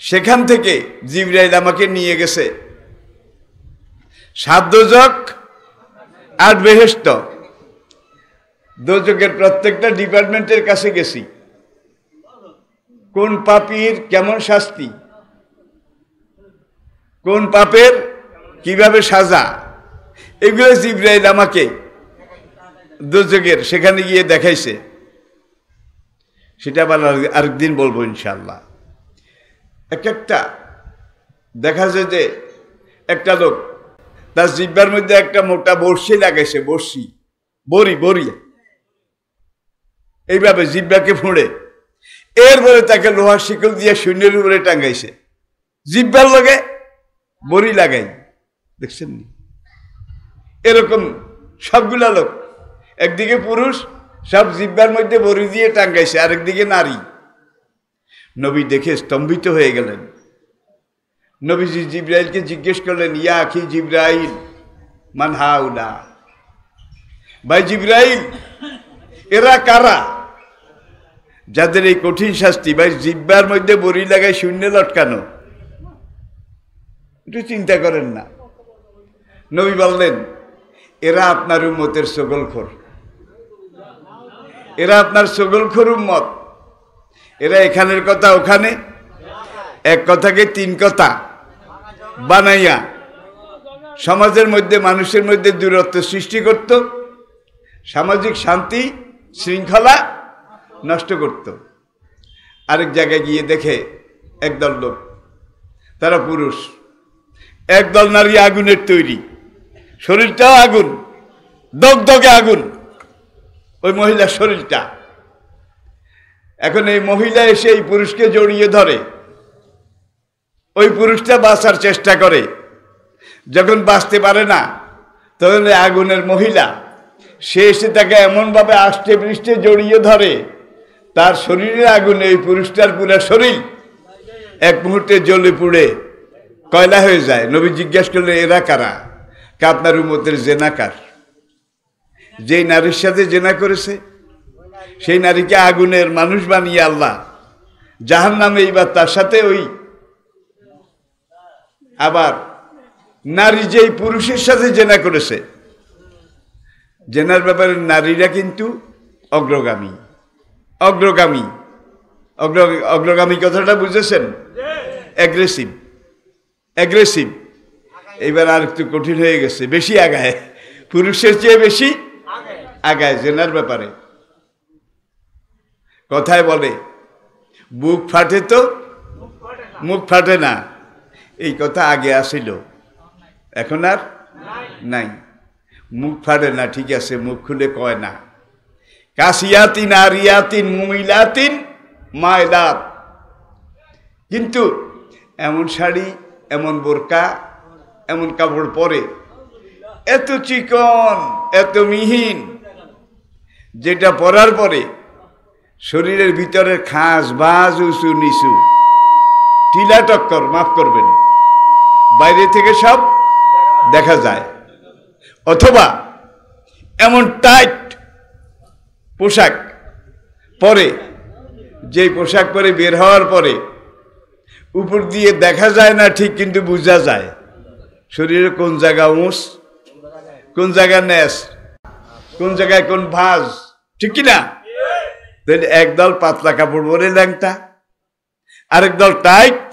সেখান থেকে জিবরাইল আমাকে নিয়ে গেছে। সাত দোজক, আট বেহেস্ত দোজকের প্রত্যেকটা ডিপার্টমেন্টের কাছে গেছি। কোন পাপির কেমন শাস্তি? কোন পাপের? কীভাবে সাজা? এগুলো জিব্রাইল আমাকে দুর্যোগের সেখানে গিয়ে দেখাইছে। সেটা আবার আরেকদিন বলব ইনশাল্লাহ এক একটা দেখা যায় যে একটা লোক তার জিব্বার মধ্যে একটা মোটা বড়শি লাগাইছে, বড়শি, বড়ি বড়ি। এইভাবে জিব্বাকে ফুঁড়ে। এরপরে তাকে লোহার শিকল দিয়ে শূন্যের উপরে টাঙ্গাইছে জিব্বার লগে বড়ি লাগাই। দেখছেন এরকম সবগুলা লোক। একদিকে পুরুষ, সব জিব্বার মধ্যে বড়ি দিয়ে টাঙ্গাইছে, আরেকদিকে নারী। নবী দেখে স্তম্ভিত হয়ে গেলেন। নবীজি জিব্রাইলকে জিজ্ঞেস করলেন, ইয়া আখি জিব্রাইল, মান হাউলা? ভাই জিব্রাইল, এরা কারা? যাদের এই কঠিন শাস্তি, ভাই জিব্বার মধ্যে বড়ি লাগায় শূন্য লটকানো। একটু চিন্তা করেন না। নবী বললেন, এরা আপনার উম্মতের সগলখোর। এরা আপনার সগলখোর উম্মত। এরা এখানের কথা ওখানে, এক কথাকে তিন কথা বানাইয়া সমাজের মধ্যে, মানুষের মধ্যে দূরত্ব সৃষ্টি করত, সামাজিক শান্তি, শৃঙ্খলা নষ্ট করত। আরেক জায়গায় গিয়ে দেখে, একদল লোক, তারা পুরুষ। একদল নারী আগুনের তৈরি। শরীরটাও আগুন, দগদগে আগুন। ওই মহিলার শরীরটা। এখন এই মহিলা এসে এই পুরুষকে জড়িয়ে ধরে। ওই পুরুষটা বাঁচার চেষ্টা করে। যখন বাঁচতে পারে না, তখন আগুনের মহিলা, সে এসে তাকে এমনভাবে আষ্টে পৃষ্ঠে জড়িয়ে ধরে, তার শরীরের আগুনে এই পুরুষটার পুরো শরীর এক মুহূর্তে জ্বলে পুড়ে। কয়লা হয়ে যায়? নবী জিজ্ঞাসা করলেন, এরা কারা? কা, আপনার উমতের জেনাকার। যেই নারীর সাথে জেনা করেছে, সেই নারীকে আগুনের মানুষ বানিয়ে আল্লাহ জাহান নামে এইবার তার সাথে ওই আবার নারী যেই পুরুষের সাথে জেনা করেছে, জেনার ব্যাপারে নারীরা কিন্তু অগ্রগামী। অগ্রগামী। অগ্র, অগ্রগামী কথাটা বুঝেছেন? অ্যাগ্রেসিভ অ্যাগ্রেসিভ এবার আর একটু কঠিন হয়ে গেছে, বেশি আগায়। পুরুষের চেয়ে বেশি আগায়, জেনার ব্যাপারে। কথায় বলে, বুক ফাটে তো? মুখ ফাটে না। এই কথা আগে আসিল। এখন আর নাই। মুখ ফাটে না, ঠিক আছে, মুখ খুলে কয় না। কাশিয়াতিন, আরিয়াতিন, মুমিলাতিন, মায়লাত। কিন্তু এমন শাড়ি এমন বোরকা, এমন কাপড় পরে। এত চিকন, এত মিহিন, যেটা পরার পরে শরীরের ভিতরে খাস বাজ উঁচু নিচু। টিলা টক্কর মাফ করবেন। বাইরে থেকে সব দেখা যায়। অথবা এমন টাইট পোশাক পরে যে পোশাক পরে বের হওয়ার পরে উপর দিয়ে দেখা যায় না ঠিক, কিন্তু বোঝা যায়। শরীরে কোন জায়গা উঁস কোন জায়গায় ন্যাস, কোন জায়গায় কোন ভাজ, ঠিক কি না? তাহলে একদল পাতলা কাপড় পরে ল্যাংটা, আরেক দল টাইট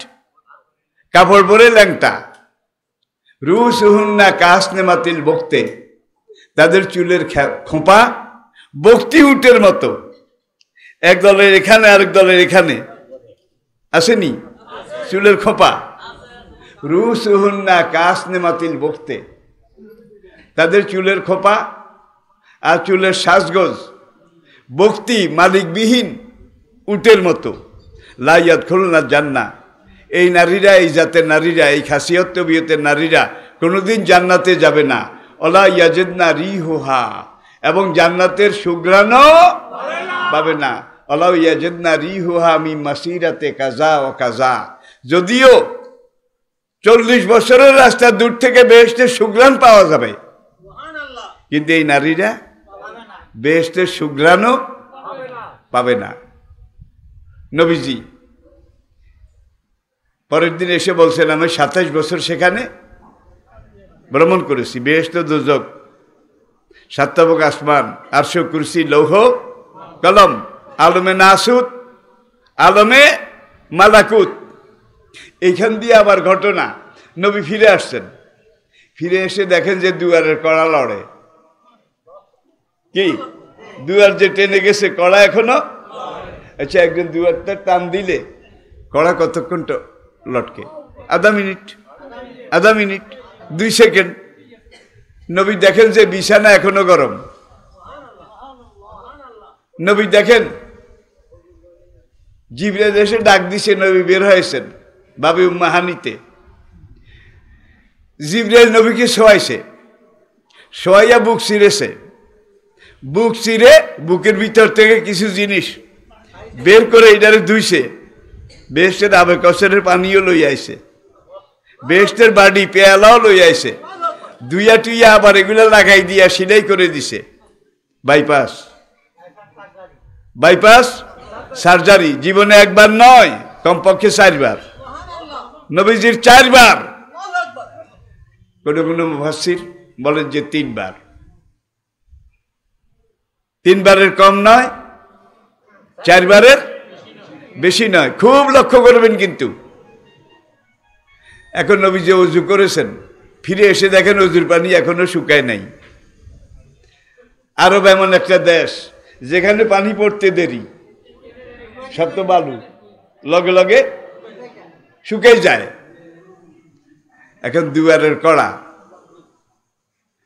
কাপড় পরে ল্যাংটা। রুশ হুন্না কাস নেমাতিল বকতে, তাদের চুলের খোঁপা বক্তি উটের মতো। এক দলের এখানে, আরেক দলের এখানে। আসেনি? চুলের খোপা। রুশ হুন্না কাস নেমাতিল বকতে তাদের চুলের খোপা আর চুলের সাজগোজ। বক্তি মালিকবিহীন উটের মতো। লাইয়াত খুলনা জান্না এই নারীরা, এই জাতের নারীরা, এই খাসিয়ত তবিয়তের নারীরা কোনোদিন জান্নাতে যাবে না। অলা ইয়াজেদনা রি হোহা এবং জান্নাতের সুগ্রাণও পাবে না। অলা ইয়াজেদনা রি হোহা আমি মাসিরাতে কাজা ও কাজা। যদিও চল্লিশ বছরের রাস্তা দূর থেকে বেহেস্টের সুগ্রাণ পাওয়া যাবে। কিন্তু এই নারীরা বেহেস্টের সুগ্রাণও পাবে না। নবীজি পরের দিন এসে বলছেন আমি সাতাইশ বছর সেখানে ভ্রমণ করেছি। বেহেস্ত দুজক সাত্তাবক আসমান আরশ কুরসি লৌহ কলম আলমে নাসুদ আলমে মালাকুত। এইখান দিয়ে আবার ঘটনা। নবী ফিরে আসছেন। ফিরে এসে দেখেন যে দুয়ারের কড়া লড়ে। কি? দুয়ার যে টেনে গেছে, কড়া এখনও? আচ্ছা একজন দুয়ারটা টান দিলে, কড়া কতক্ষণ লটকে? আধা মিনিট। আধা মিনিট। দুই সেকেন্ড। নবী দেখেন যে বিছানা এখনও গরম। নবী দেখেন জিবরাজ এসে ডাক দিছে, নবী বের হয়েছেন। বাবি উম্মাহানিতে জিবরাজ নবীকে শোয়াইছে। শোয়াইয়া বুক ছিঁড়েছে। বুক চিরে বুকের ভিতর থেকে কিছু জিনিস বের করে এটারে ধুইছে। বেস্টের আবে কসরের পানিও লই আইছে। বেস্টের বাড়ি পেয়ালাও লই আইছে। দুইয়া টুইয়া আবার এগুলো লাগাই দিয়া সিলাই করে দিছে। বাইপাস। Bypass surgery. জীবনে একবার নয়, কমপক্ষে চারবার। নবীজির চারবার। কোনো কোনো মুফাসির বলেন যে তিনবার। তিনবারের কম নয়, চারবারের বেশি নয়। খুব লক্ষ্য করবেন কিন্তু। এখন নবী যে অজু করেছেন, ফিরে এসে দেখেন অজুর পানি এখনও শুকায় নাই। আরব এমন একটা দেশ, যেখানে পানি পড়তে দেরি। সব তো বালু, লগে লগে শুকাই যায়। এখন দুয়ারের কড়া,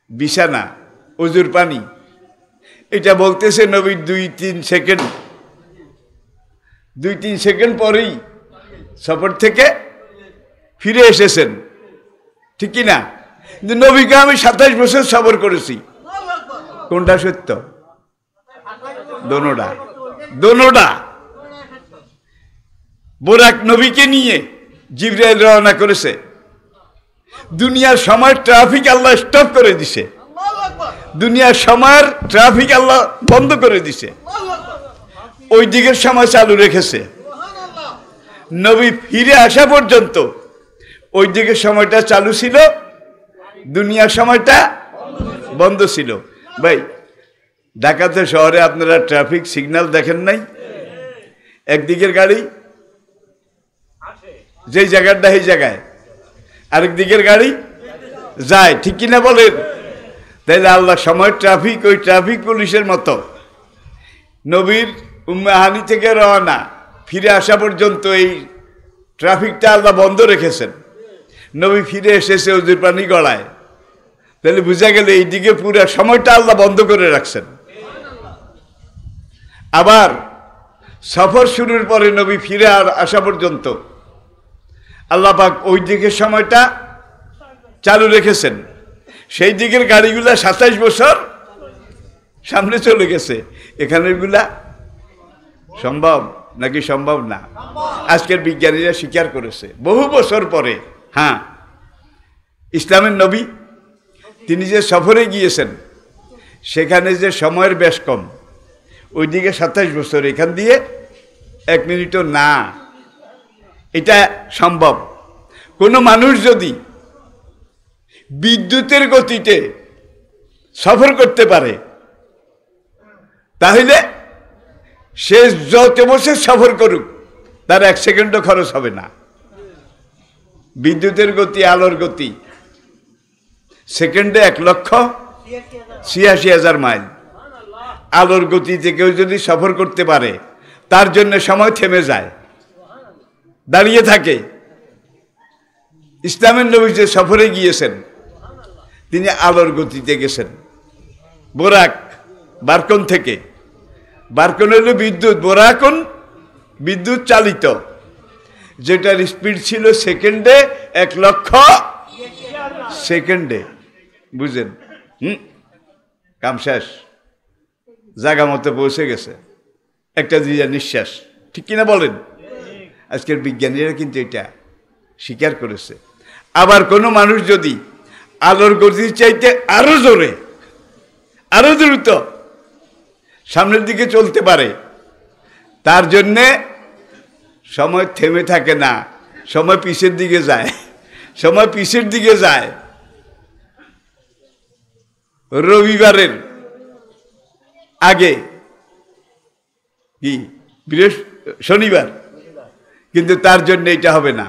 বিছানা, অজুর পানি। এটা বলতেছে নবীর দুই তিন সেকেন্ড। দুই তিন সেকেন্ড পরেই সফর থেকে ফিরে এসেছেন। ঠিক না? নবীকে আমি সাতাশ বছর সফর করেছি। কোনটা সত্য? দোনোটা। দোনোটা। বোরাক নবীকে নিয়ে জিব্রাইল রওনা করেছে। দুনিয়ার সময় ট্রাফিক আল্লাহ স্টপ করে দিছে। দুনিয়ার সময়ের ট্রাফিক আল্লাহ বন্ধ করে দিছে। ওই দিকের সময় চালু রেখেছে। নবী ফিরে আসা পর্যন্ত ওই দিকের সময়টা চালু ছিল। দুনিয়ার সময়টা বন্ধ ছিল। ভাই ঢাকাতে শহরে আপনারা ট্রাফিক সিগন্যাল দেখেন নাই? একদিকের গাড়ি যেই জায়গাটা, সেই জায়গায়। আরেক দিকের গাড়ি যায়, ঠিক কিনা বলেন? তাইলে আল্লাহ সময় ট্রাফিক, ওই ট্রাফিক পুলিশের মতো। নবীর উম্মাহানি থেকে রওনা, ফিরে আসা পর্যন্ত এই ট্রাফিকটা আল্লাহ বন্ধ রেখেছেন। নবী ফিরে এসেছে ওদের পানি গড়ায়। তাহলে বোঝা গেল এইদিকে পুরো সময়টা আল্লাহ বন্ধ করে রাখছেন। আবার সফর শুরুর পরে নবী ফিরে আর আসা পর্যন্ত আল্লাহ পাক ওই দিকের সময়টা চালু রেখেছেন। সেই দিকের গাড়িগুলা সাতাইশ বছর সামনে চলে গেছে। এখানেরগুলা সম্ভব নাকি সম্ভব না? আজকের বিজ্ঞানীরা স্বীকার করেছে। বহু বছর পরে হ্যাঁ ইসলামের নবী, তিনি যে সফরে গিয়েছেন, সেখানে যে সময়ের বেশ কম, ওইদিকে সাতাইশ বছর, এখান দিয়ে এক মিনিটও না। এটা সম্ভব। কোনো মানুষ যদি বিদ্যুতের গতিতে সফর করতে পারে, তাহলে সে যত বছর সফর করুক, তার এক সেকেন্ডও খরচ হবে না। বিদ্যুতের গতি, আলোর গতি, সেকেন্ডে এক লক্ষ ছিয়াশি হাজার মাইল। আলোর গতিতে কেউ যদি সফর করতে পারে, তার জন্য সময় থেমে যায়। দাঁড়িয়ে থাকে। ইসলামের নবী যে সফরে গিয়েছেন, তিনি আলোর গতিতে গেছেন। বোরাক বারকন থেকে। বারকন হলো বিদ্যুৎ। বোরাকন বিদ্যুৎ চালিত। যেটার স্পিড ছিল সেকেন্ডে এক লক্ষ সেকেন্ডে বুঝেন হুম? কাম শেষ। জায়গা মতো পৌঁছে গেছে। একটা দিয়ে নিঃশ্বাস। ঠিক কিনা বলেন? আজকের বিজ্ঞানীরা কিন্তু এটা স্বীকার করেছে। আবার কোনো মানুষ যদি আলোর গতির চাইতে আরও জোরে, আরও দ্রুত সামনের দিকে চলতে পারে, তার জন্যে সময় থেমে থাকে না, সময় পিছের দিকে যায়, সময় পিছের দিকে যায়। রবিবারের আগে কি বৃহস্প শনিবার কিন্তু তার জন্য এটা হবে না।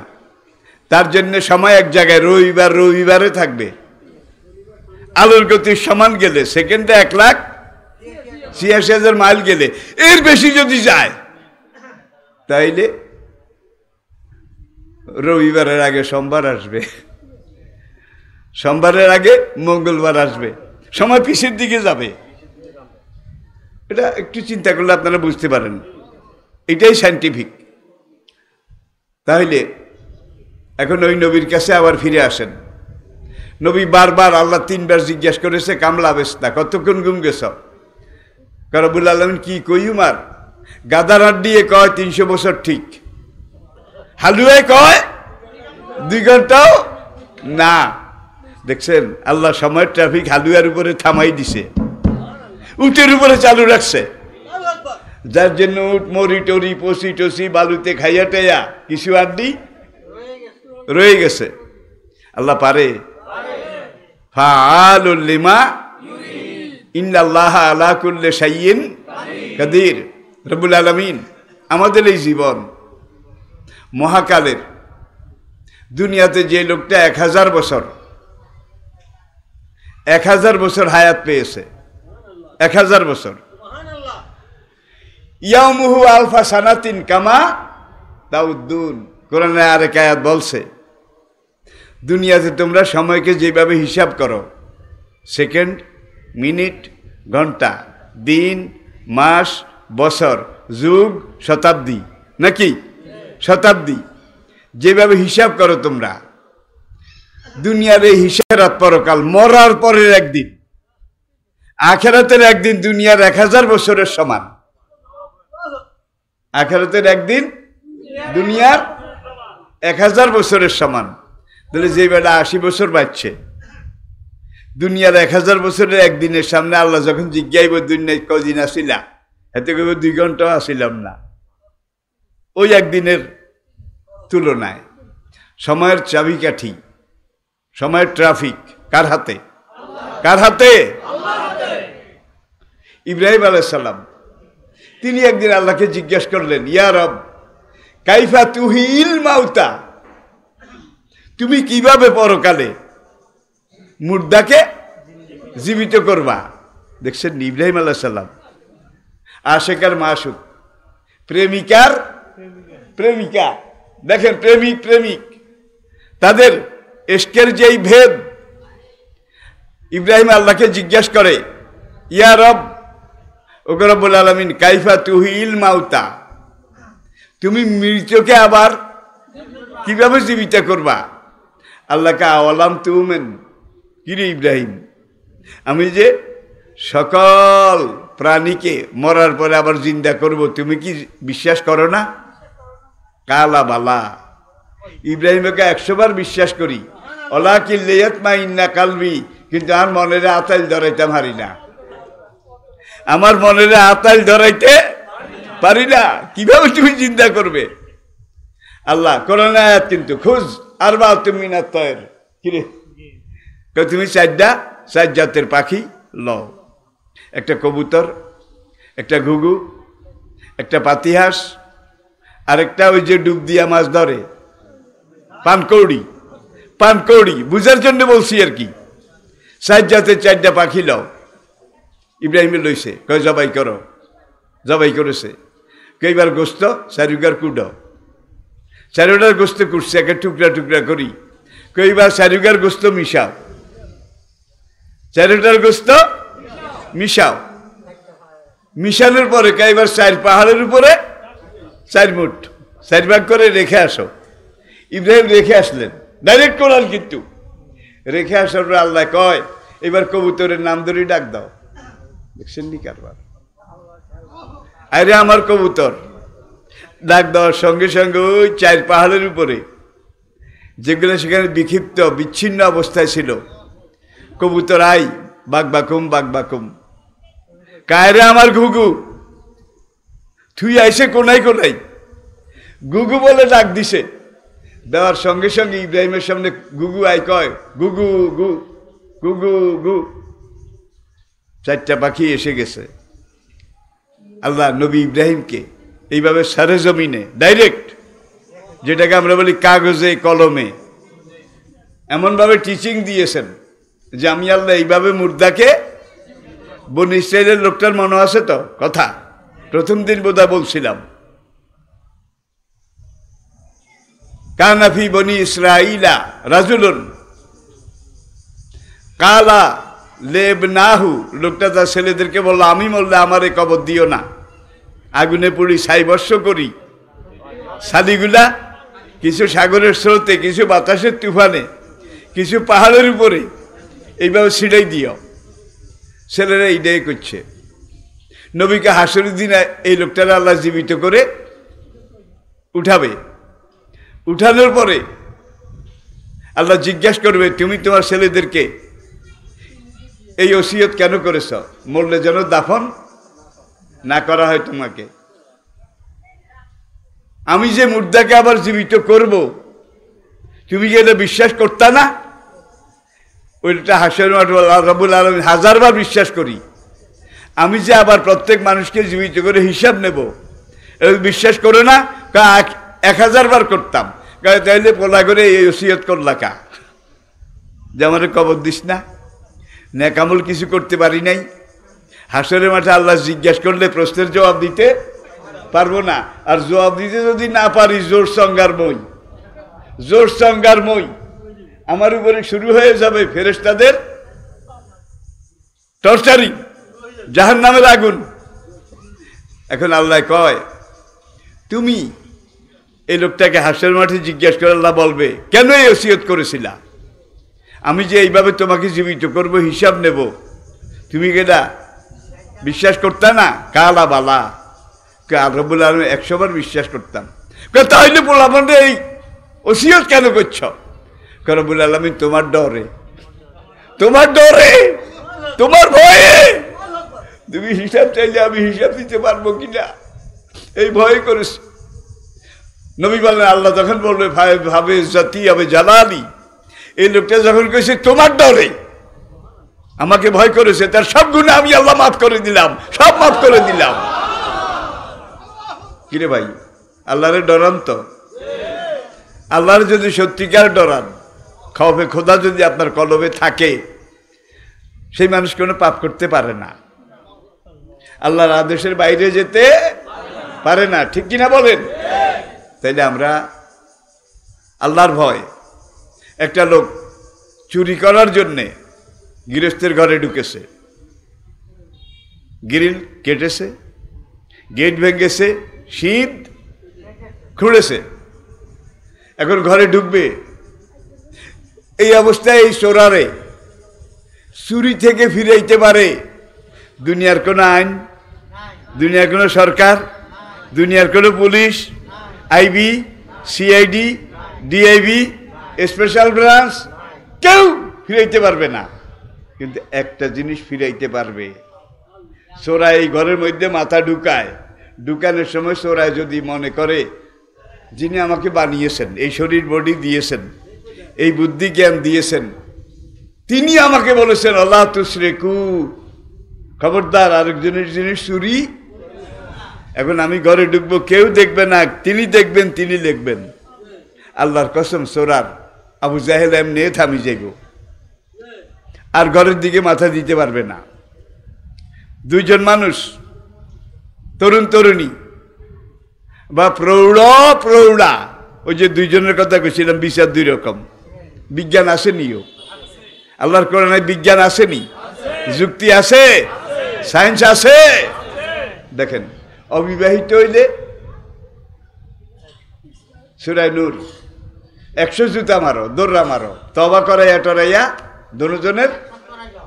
তার জন্য সময় এক জায়গায়, রবিবার রবিবারে থাকবে। আলোর গতির সমান গেলে, সেকেন্ডে এক লাখ ছিয়াশি হাজার মাইল গেলে, এর বেশি যদি যায়, তাইলে রবিবারের আগে সোমবার আসবে। সোমবারের আগে মঙ্গলবার আসবে। সময় পিছের দিকে যাবে। এটা একটু চিন্তা করলে আপনারা বুঝতে পারেন। এটাই সাইন্টিফিক তাহলে এখন ওই নবীর কাছে আবার ফিরে আসেন। নবী বারবার আল্লাহ তিনবার জিজ্ঞাসা করেছে, কামলা বেস্তা, কতক্ষণ ঘুম গেছ? করবুল আলমিন কি কইউমার গাদার দিয়ে কয়, তিনশো বছর ঠিক। হালুয়ায় কয়, দুই ঘন্টাও? না। দেখছেন, আল্লাহ সময় ট্রাফিক হালুয়ার উপরে থামাই দিছে। উটের উপরে চালু রাখছে। যার জন্য মরি টরি পসি টসি, বালুতে খাইয়া টেয়া। কিছু আড্ডি রয়ে গেছে। আল্লাহ পারে। ফাআলুল্লিমা ইন্নাল্লাহ আলা কুল্লে সাইয়িন কাদির। রব্বুল আলামিন, আমাদের এই জীবন মহাকালের দুনিয়াতে যে লোকটা এক হাজার বছর, এক হাজার বছর হায়াত পেয়েছে। এক হাজার বছর। ইয়ামুহু আলফা সানাতিন কামা দাউদ্দুন কোরআনে আরেক আয়াত বলছে, দুনিয়াতে তোমরা সময়কে যেভাবে হিসাব করো, সেকেন্ড, মিনিট, ঘণ্টা, দিন, মাস, বছর, যুগ, শতাব্দী, নাকি? শতাব্দী। যেভাবে হিসাব করো তোমরা, দুনিয়ার এই হিসাব পরকাল মরার পরের একদিন, আখেরাতের একদিন দুনিয়ার এক হাজার বছরের সমান। আখেরাতের একদিন দুনিয়ার এক হাজার বছরের সমান। তাহলে যে বেলা আশি বছর বাঁচছে, দুনিয়ার এক হাজার বছরের একদিনের সামনে আল্লাহ যখন জিজ্ঞাইব দুনিয়ায় কদিন আসিলা? এতে কবে দুই ঘন্টাও আসিলাম না। ওই একদিনের তুলনায় সময়ের চাবিকাঠি, সময়ের ট্রাফিক কার হাতে? কার হাতে? ইব্রাহিম আলাইসাল্লাম তিনি একদিন আল্লাহকে জিজ্ঞেস করলেন, ইয়া রব, কাইফা তুহিল মাউতা? তুমি কীভাবে পরকালে মুর্দাকে জীবিত করবা? দেখছেন ইব্রাহিম আল্লাহ সাল্লাম আশেকার মাসুক, প্রেমিকার প্রেমিকা। দেখেন, প্রেমিক প্রেমিক। তাদের এস্কের যেই ভেদ, ইব্রাহিম আল্লাহকে জিজ্ঞাসা করে, ইয়া রব ওগরবুল আলমিন, কাইফা তুহিল মাউতা। তুমি মৃতকে আবার কীভাবে জীবিত করবা? আল্লাহকে আওয়ালাম তুমেন কিরে ইব্রাহিম? আমি যে সকল প্রাণীকে মরার পরে আবার জিন্দা করব, তুমি কি বিশ্বাস করো না? কালা বালা। ইব্রাহিমকে একশো বার বিশ্বাস করি। ওলা কি লেয়ত মা ইন্না কালবি। কিন্তু আর মনের আতাইল ধরাইতাম হারি না। আমার মনের আতাল ধরাইতে পারি না। কীভাবে তুমি চিন্তা করবে? আল্লাহ করোনা আয়াত কিন্তু খুঁজ। আর বা তুমি না তয়ের তুমি চারটা চার জাতের পাখি, লও। একটা কবুতর, একটা ঘুঘু, একটা পাতিহাঁস, আরেকটা ওই যে ডুব দিয়া মাছ ধরে। পানকৌড়ি। পানকৌড়ি, বুঝার জন্য বলছি আর কি। চার জাতের চারটা পাখি লও। ইব্রাহিমে লইছে, কয়, জবাই করো। জবাই করেছে। কইবার গোস্ত চারিগার কুড। চারিটার গোস্ত কুটছে, একে টুকরা টুকরা করি। কইবার চারিগার গোস্ত মিশাও। চারিটার গোস্ত মিশাও। মিশানোর পরে কইবার চার পাহাড়ের উপরে চার মুঠ, চার ভাগ করে রেখে আসো। ইব্রাহিম রেখে আসলেন। ডাইরেক্ট কোরআন কিন্তু। রেখে আসার আল্লাহ কয় এবার কবুতরের নাম ধরে ডাক দাও। দেখছেন কারবার? আরে আমার কবুতর। ডাক দেওয়ার সঙ্গে সঙ্গে ওই চার পাহাড়ের উপরে, যেগুলো সেখানে বিক্ষিপ্ত, বিচ্ছিন্ন অবস্থায় ছিল। কবুতর আই বাক বাকুম বাক বাকুম। কায়রে আমার ঘুঘু? তুই আইসে কোনাই কোনাই গুগু বলে ডাক দিছে। দেওয়ার সঙ্গে সঙ্গে ইব্রাহিমের সামনে গুগু আই কয় গুগু গু গুগু গু চারটা পাখি এসে গেছে। আল্লাহ নবী ইব্রাহিমকে এইভাবে সারে জমিনে ডাইরেক্ট যেটাকে আমরা বলি কাগজে, কলমে, এমনভাবে টিচিং দিয়েছেন যে আমি আল্লাহ এইভাবে মুর্দাকে বন ইসরায়েলের লোকটার মনে আছে তো? কথা। প্রথম দিন বোধহয় বলছিলাম। কানাফি বনি ইসরাইলা রাজুলন। কালা লেব নাহু লোকটা তার ছেলেদেরকে বলল, আমি বললে আমারে কবর দিও না। আগুনে পুড়ি সাইবর্ষ করি। সাদিগুলা কিছু সাগরের স্রোতে, কিছু বাতাসের তুফানে, কিছু পাহাড়ের উপরে, এইভাবে ছিঁড়াই দিও। ছেলেরা এইটাই করছে। নবীকে হাসরের দিন এই লোকটারা আল্লাহ জীবিত করে উঠাবে। উঠানোর পরে আল্লাহ জিজ্ঞাসা করবে, তুমি তোমার ছেলেদেরকে এই ওসিয়ত কেন করেছ? মরলে যেন দাফন না করা হয় তোমাকে। আমি যে মুর্দাকে আবার জীবিত করব, তুমি এটা বিশ্বাস করতা না? ওইটা হাসের রবুল আলম হাজারবার বিশ্বাস করি। আমি যে আবার প্রত্যেক মানুষকে জীবিত করে হিসাব নেব বিশ্বাস করো না? এক হাজার বার করতাম। তাইলে পোলা করে এই ওসিয়ত করলা কা? যে আমার কবর দিস না? ন্যাকামল কিছু করতে পারি নাই। হাসরের মাঠে আল্লাহ জিজ্ঞাসা করলে প্রশ্নের জবাব দিতে পারব না। আর জবাব দিতে যদি না পারি, জোর সঙ্গার মই। জোর সংজ্ঞার মই। আমার উপরে শুরু হয়ে যাবে ফেরেস্তাদের টর্চারিং জাহান নামের আগুন। এখন আল্লাহ কয়, তুমি এই লোকটাকে হাসের মাঠে জিজ্ঞাসা করে আল্লাহ বলবে, কেন এই ওসিয়ত করেছিলা? আমি যে এইভাবে তোমাকে জীবিত করব, হিসাব নেব। তুমি কেটা বিশ্বাস করতা না? কালা বালা। রবুল আলম একশোবার বিশ্বাস করতাম। তাহলে বললাম এই ওসিয়ত কেন করছ? রবুল আলমিন, তোমার ডরে। তোমার ডরে। তোমার ভয়ে। তুমি হিসাব চাইলে আমি হিসাব দিতে পারব কিনা এই ভয় করেছ নবী বলেন, আল্লাহ যখন বলবে ভাবে জাতি হবে জ্বালানি এই লোকটা যখন কেছে তোমার ডরে আমাকে ভয় করেছে, তার সব গুণে আমি আল্লাহ মাফ করে দিলাম, সব মাফ করে দিলাম। কিরে ভাই, আল্লাহরে ডরান তো? আল্লাহর যদি সত্যিকার ডরান খাওয়াবে খোদা যদি আপনার কলবে থাকে, সেই মানুষ কোনো পাপ করতে পারে না। আল্লাহর আদেশের বাইরে যেতে পারে না, ঠিক কিনা বলেন? তাইলে আমরা আল্লাহর ভয় একটা লোক চুরি করার জন্যে গৃহস্থের ঘরে ঢুকেছে। গ্রিল কেটেছে, গেট ভেঙেছে শীত খুঁড়েছে। এখন ঘরে ঢুকবে। এই অবস্থায় এই চোরারে চুরি থেকে ফিরাইতে পারে দুনিয়ার কোনো আইন, দুনিয়ার কোনো সরকার, দুনিয়ার কোনো police, IB, CID, DIB special branch কেউ ফিরাইতে পারবে না। কিন্তু একটা জিনিস ফিরাইতে পারবে। চোরা এই ঘরের মধ্যে মাথা ঢুকায়। ঢুকানোর সময় চোরায় যদি মনে করে, যিনি আমাকে বানিয়েছেন, এই শরীর বডি দিয়েছেন, এই বুদ্ধি জ্ঞান দিয়েছেন, তিনি আমাকে বলেছেন, আল্লাহ তুসরেকু খবরদার আরেকজনের জিনিস চুরি। এখন আমি ঘরে ঢুকবো, কেউ দেখবে না, তিনি দেখবেন, তিনি লিখবেন। আল্লাহর কসম সোরার আবু জাহেদ এমনি থামি যাইব। আর ঘরের দিকে মাথা দিতে পারবে না। দুইজন মানুষ, তরুণ তরুণী, বা প্রৌঢ় প্রৌঢ়া, ওই যে দুইজনের কথা কইছিলাম, বিচার দুই রকম। বিজ্ঞান আসেনিও। আল্লাহর কোরআনে বিজ্ঞান আসেনি? যুক্তি আছে? সায়েন্স আছে? দেখেন, অবিবাহিত হইলে সুরাই নূর। একশো জুতা মারো দৌড়া মারো। তবা করাইয়া টরাইয়া দুজনের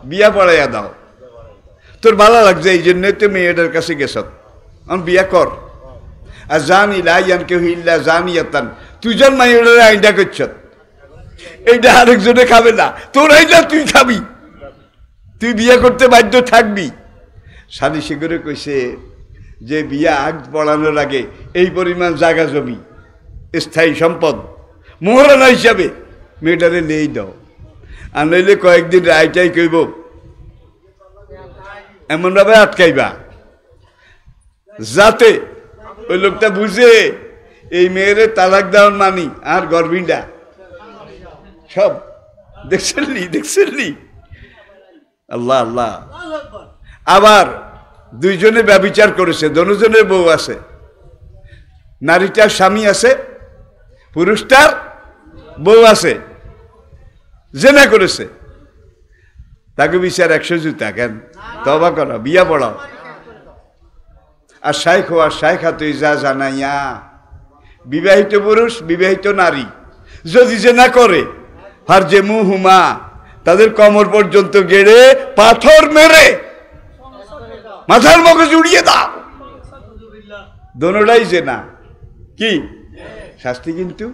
বিয়া পড়াইয়া দাও। তোর ভালো লাগছে এই জন্য তুই মেয়েটার কাছে গেছ। আমি বিয়া কর। আর জানি লাইয়ান কেউ হিল্লা জানি তান তুইজন মাইয়ের আইনটা করছ, এইটা আরেকজনে খাবে না। তোর আইনটা তুই খাবি। তুই বিয়ে করতে বাধ্য থাকবি। সাদি শিগরে কইছে যে বিয়া আগ পড়ানোর আগে এই পরিমাণ জায়গা জমি, স্থায়ী সম্পদ। মোহরানা হিসাবে মেয়েটারে নেই দাও আর নইলে কয়েকদিন রায়টাই কইব। এমনভাবে আটকাইবা। যাতে ওই লোকটা বুঝে এই মেয়েরে তালাক দেওয়ার মানি আর গর্বিনটা সব। দেখছেন নি? দেখছেন নি? আল্লাহ আল্লাহ। আবার দুইজনে ব্যবিচার করেছে, দনুজনের বউ আছে। নারীটার স্বামী আছে, পুরুষটার বউ আছে জেনা করেছে। তাকে বিচার একশো জুতা কেন? তবা করো বিয়া পড়াও। আর শাইখ হওয়া শাইখা তুই যা জানাইয়া বিবাহিত পুরুষ বিবাহিত নারী যদি যে না করে আর যে মুহুমা তাদের কমর পর্যন্ত গেড়ে পাথর মেরে মাথার মগজ উড়িয়ে দাও। দোনোটাই যে না কি? শাস্তি কিন্তু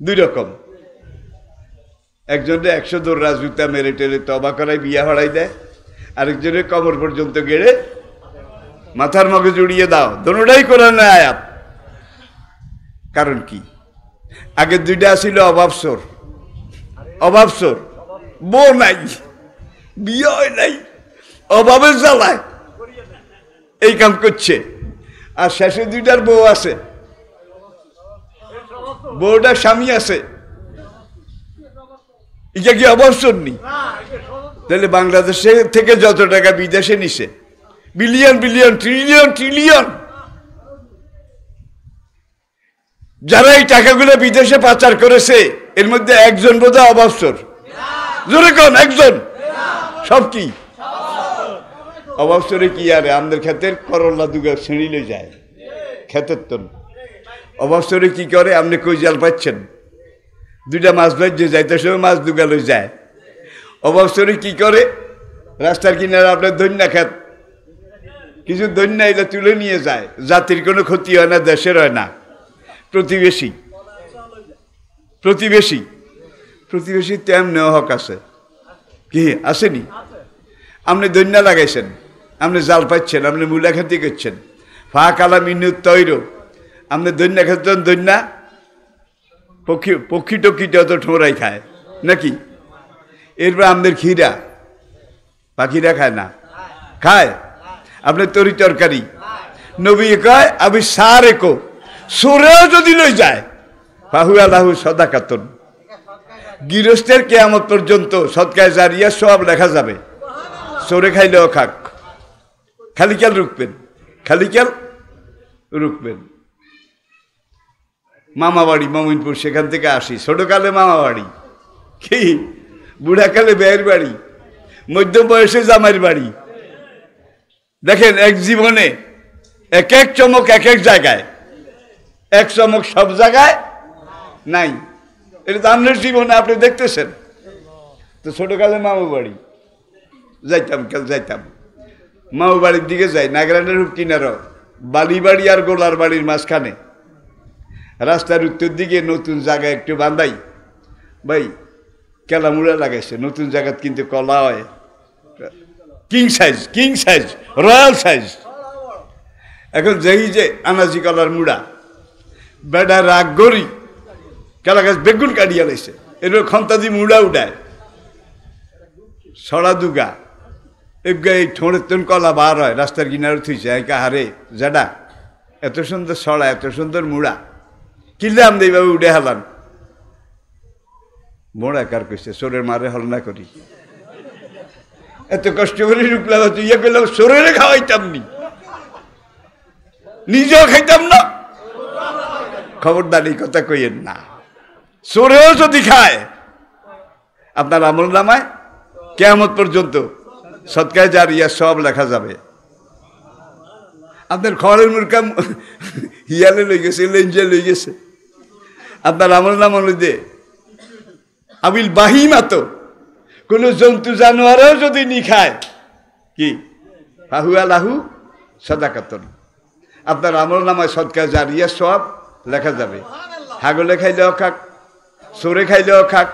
দুই রকম। একজনে একশো দৌড়া জুতা মেরে টেরে তবা করায়, বিয়া হড়াই দেয়। আরেকজনের কমর পর্যন্ত গেড়ে মাথার মগে জুড়িয়ে দাও। দোনোটাই কোরআন আয়াত। কারণ কি? আগে দুইটা ছিল অভাবসর অভাবসর বউ নাই বিয়ে নাই, অভাবের জ্বালায়। এই কাম করছে। আর শেষে দুইটার বউ আছে। বউটার স্বামী আছে। এটা কি অবসর নেই তাহলে বাংলাদেশে থেকে যত টাকা বিদেশে নিছে, বিলিয়ন বিলিয়ন ট্রিলিয়ন ট্রিলিয়ন যারা এই টাকাগুলো বিদেশে পাচার করেছে, এর মধ্যে একজন বোধহয় অবসর। জোরে কোন, একজন? সব কি? অবসরে কি আর, আমাদের ক্ষেতের করল্লা দুগা ছিঁড়িলে যায়। ক্ষেতের তো অবসরে কি করে? আপনি কই জাল পাচ্ছেন? দুইটা মাছ ভাজ্যে যাইতে সময় মাছ দুগালো যায়। অবসরে কি করে? রাস্তার কিনারে আপনার দৈন্য খেত। কিছু দৈন্য এলে তুলে নিয়ে যায়। জাতির কোনো ক্ষতি হয় না, দেশের হয় না। প্রতিবেশী। প্রতিবেশী। প্রতিবেশী তেমন হক আছে। কি? আসেনি? আপনি দৈন্য লাগাইছেন। আপনি জাল পাচ্ছেন, আপনি মূলা খেতে করছেন। ফা কালা মিনু তৈর আপনি দৈন্য খেতেন দৈন্যা পক্ষী পক্ষী টক্ষী যত ঠোঁরাই খায়, নাকি? এরপর আমাদের ক্ষীরা পাখিরা খায় না? খায়। আপনার তরি তরকারি। নবী কয়, আমি সার একো সুরেও যদি লই যায় বাহু আলাহু সদা কাতন গৃহস্থের কেয়ামত পর্যন্ত সৎকায় জারিয়া সব লেখা যাবে। সরে খাইলেও খাক। খালি কেল রুকবেন খালি কেল রুকবেন মামা বাড়ি মমিনপুর, সেখান থেকে আসি। ছোটকালে মামাবাড়ি। কি? বুড়াকালে বেয়ের বাড়ি। মধ্যম বয়সে জামাইয়ের বাড়ি। দেখেন, এক জীবনে এক এক চমক, এক এক জায়গায়। এক চমক সব জায়গায় নাই। এটা আপনার জীবনে আপনি দেখতেছেন। তো ছোটোকালে মামু বাড়ি যাইতাম, কাল যাইতাম। মামু বাড়ির দিকে যাই, নাগরানের কিনারও। বালি বাড়ি আর গোলার বাড়ির মাঝখানে। রাস্তার উত্তর দিকে নতুন জায়গা একটু বান্ধাই। ভাই, কেলামুড়া লাগাইছে, নতুন জায়গাত কিন্তু কলা হয়। King size king size, royal size. এখন যেই যে আনাজি কলার মুড়া, বেডা রাগ গড়ি কেলা গাছ বেগুন কাটিয়া লাইছে, এর খন্তাদি মুড়া উঠায়। সড়া দুগা এগা এই ঠোঁড়ের তেন কলা বার হয়, রাস্তার কিনারে থুইছে, একা হারে, জাডা। এত সুন্দর সড়া, এত সুন্দর মুড়া। কিনলাম এইভাবে উঠে হালান। মোড়া কার কইছে, সোরের মারে হল না করি। এত কষ্ট করে রুকলাম তুই ইয়ে করলাম সোরেরে খাওয়াইতাম নি। নিজেও খাইতাম না। খবরদার এই কথা কইয়েন না। সোরেও যদি খায়, আপনার আমল নামায়, কেয়ামত পর্যন্ত সৎকায় যার ইয়া সব লেখা যাবে। আপনার খড়ের মুরকাম হিয়ালে লই গেছে, লেঞ্জে লই গেছে। আপনার আমল নাম অনুদে আবিল বাহিমা তো। কোনো জন্তু জানোয়ারও যদি নি খায়, কি? হাহু আলাহু সদাকাতন। আপনার আমল নামায় সৎকার জারিয়া সব লেখা যাবে। হাগলে খাইলেও খাক সরে খাইলেও খাক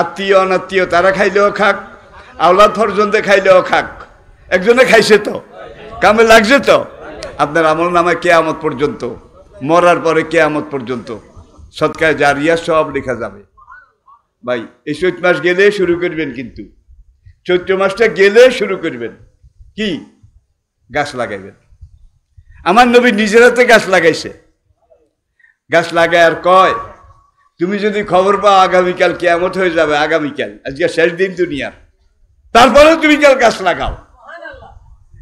আত্মীয় অনাত্মীয় তারা খাইলেও খাক আওলাদ ফরজন্দে খাইলেও খাক একজনে খাইছে তো, কামে লাগছে তো। আপনার আমল নামায় কেয়ামত পর্যন্ত, মরার পরে কেয়ামত পর্যন্ত। সৎকায় জারিয়া সব লেখা যাবে। ভাই, এই চৈত মাস গেলে শুরু করবেন কিন্তু। চৈত্র মাসটা গেলে শুরু করবেন। কি? গাছ লাগাইবেন। আমার নবী নিজের হাতে গাছ লাগাইছে। গাছ লাগায় আর কয়, তুমি যদি খবর পাও আগামীকাল কেয়ামত হয়ে যাবে, আগামীকাল। আজকে শেষ দিন দুনিয়ার। তারপরেও তুমি কাল গাছ লাগাও।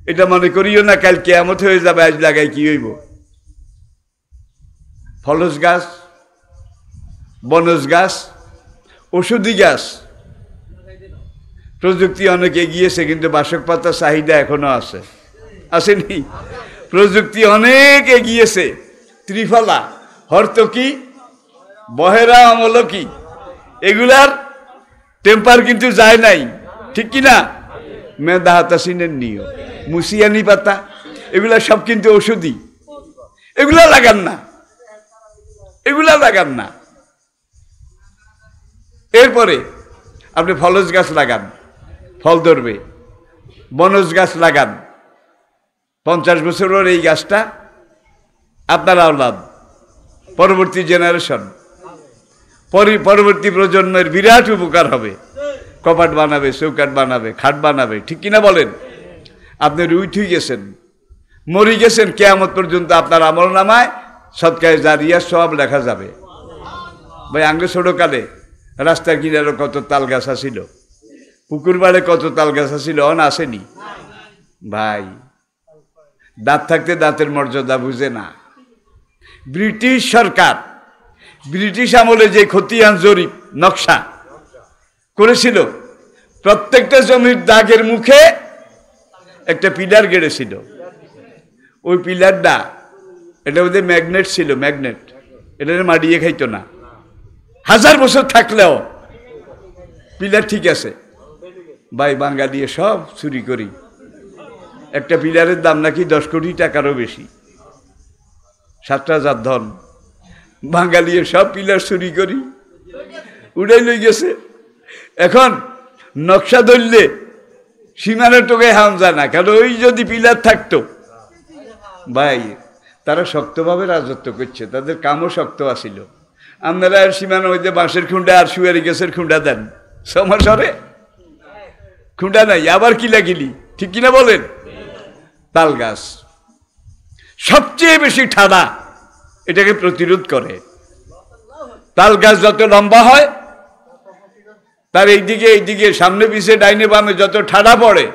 এটা মনে করিও না কাল কেয়ামত হয়ে যাবে, আজ লাগাই কি হইব? ফলস গাছ বনজ গাছ, ওষুধি গাছ। প্রযুক্তি অনেক এগিয়েছে, কিন্তু বাসক পাতার চাহিদা এখনও আছে। আসেনি? প্রযুক্তি অনেক এগিয়েছে। ত্রিফলা, হর্তকি, বহেরা অমলকি, এগুলার টেম্পার কিন্তু যায় নাই। ঠিক কি না? মেদা হাতাসিনের নিয় মুসিয়ানি পাতা, এগুলা সব কিন্তু ওষুধি। এগুলা লাগান না। এগুলা লাগান না। এরপরে আপনি ফলজ গাছ লাগান, ফল ধরবে, বনজ গাছ লাগান। পঞ্চাশ বছরের এই গাছটা আপনার আওলাদ, পরবর্তী জেনারেশন। পরবর্তী প্রজন্মের বিরাট উপকার হবে। কপাট বানাবে চৌকাট বানাবে, খাট বানাবে, ঠিক কিনা বলেন? আপনি ঠিক গেছেন, মরি গেছেন, কেয়ামত পর্যন্ত আপনার আমল নামায় সৎকায় জারিয়া সব লেখা যাবে। ভাই আঙ্গে ছোটকালে রাস্তার কিনারে কত তাল গাছ আসিল পুকুর বাড়ে কত তাল গাছ আসিল অন আসেনি? ভাই, দাঁত থাকতে দাঁতের মর্যাদা বুঝে না। ব্রিটিশ সরকার, ব্রিটিশ আমলে যে খতিয়ান জরিপ, নকশা করেছিল, প্রত্যেকটা জমির দাগের মুখে একটা পিলার গেড়েছিল। ওই পিলারটা, এটা ওদের ম্যাগনেট ছিল, ম্যাগনেট। এটা মাডিয়ে খাইতো না। হাজার বছর থাকলেও পিলার ঠিক আছে। ভাই বাঙালি সব চুরি করি। একটা পিলারের দাম নাকি দশ কোটি টাকারও বেশি। সাতটা হাজার ধন। বাঙালি সব পিলার চুরি করি। উড়াই লই গেছে। এখন নকশা ধরলে সীমানের টোকে হাম যায় না, কারণ ওই যদি পিলার থাকতো। ভাই, তারা শক্তভাবে রাজত্ব করছে, তাদের কামও শক্ত আসিল আপনারা সীমানা যে বাঁশের খুঁডা আর সুয়ারি গাছের খুঁডা দেন। সমর সরে খুঁডা নাই, আবার কি লাগিলি ঠিক কিনা বলেন? তাল গাছ। সবচেয়ে বেশি ঠাডা এটাকে প্রতিরোধ করে। তাল গাছ যত লম্বা হয়, তার এইদিকে এইদিকে, সামনে পিছিয়ে ডাইনে বামে যত ঠাডা পড়ে,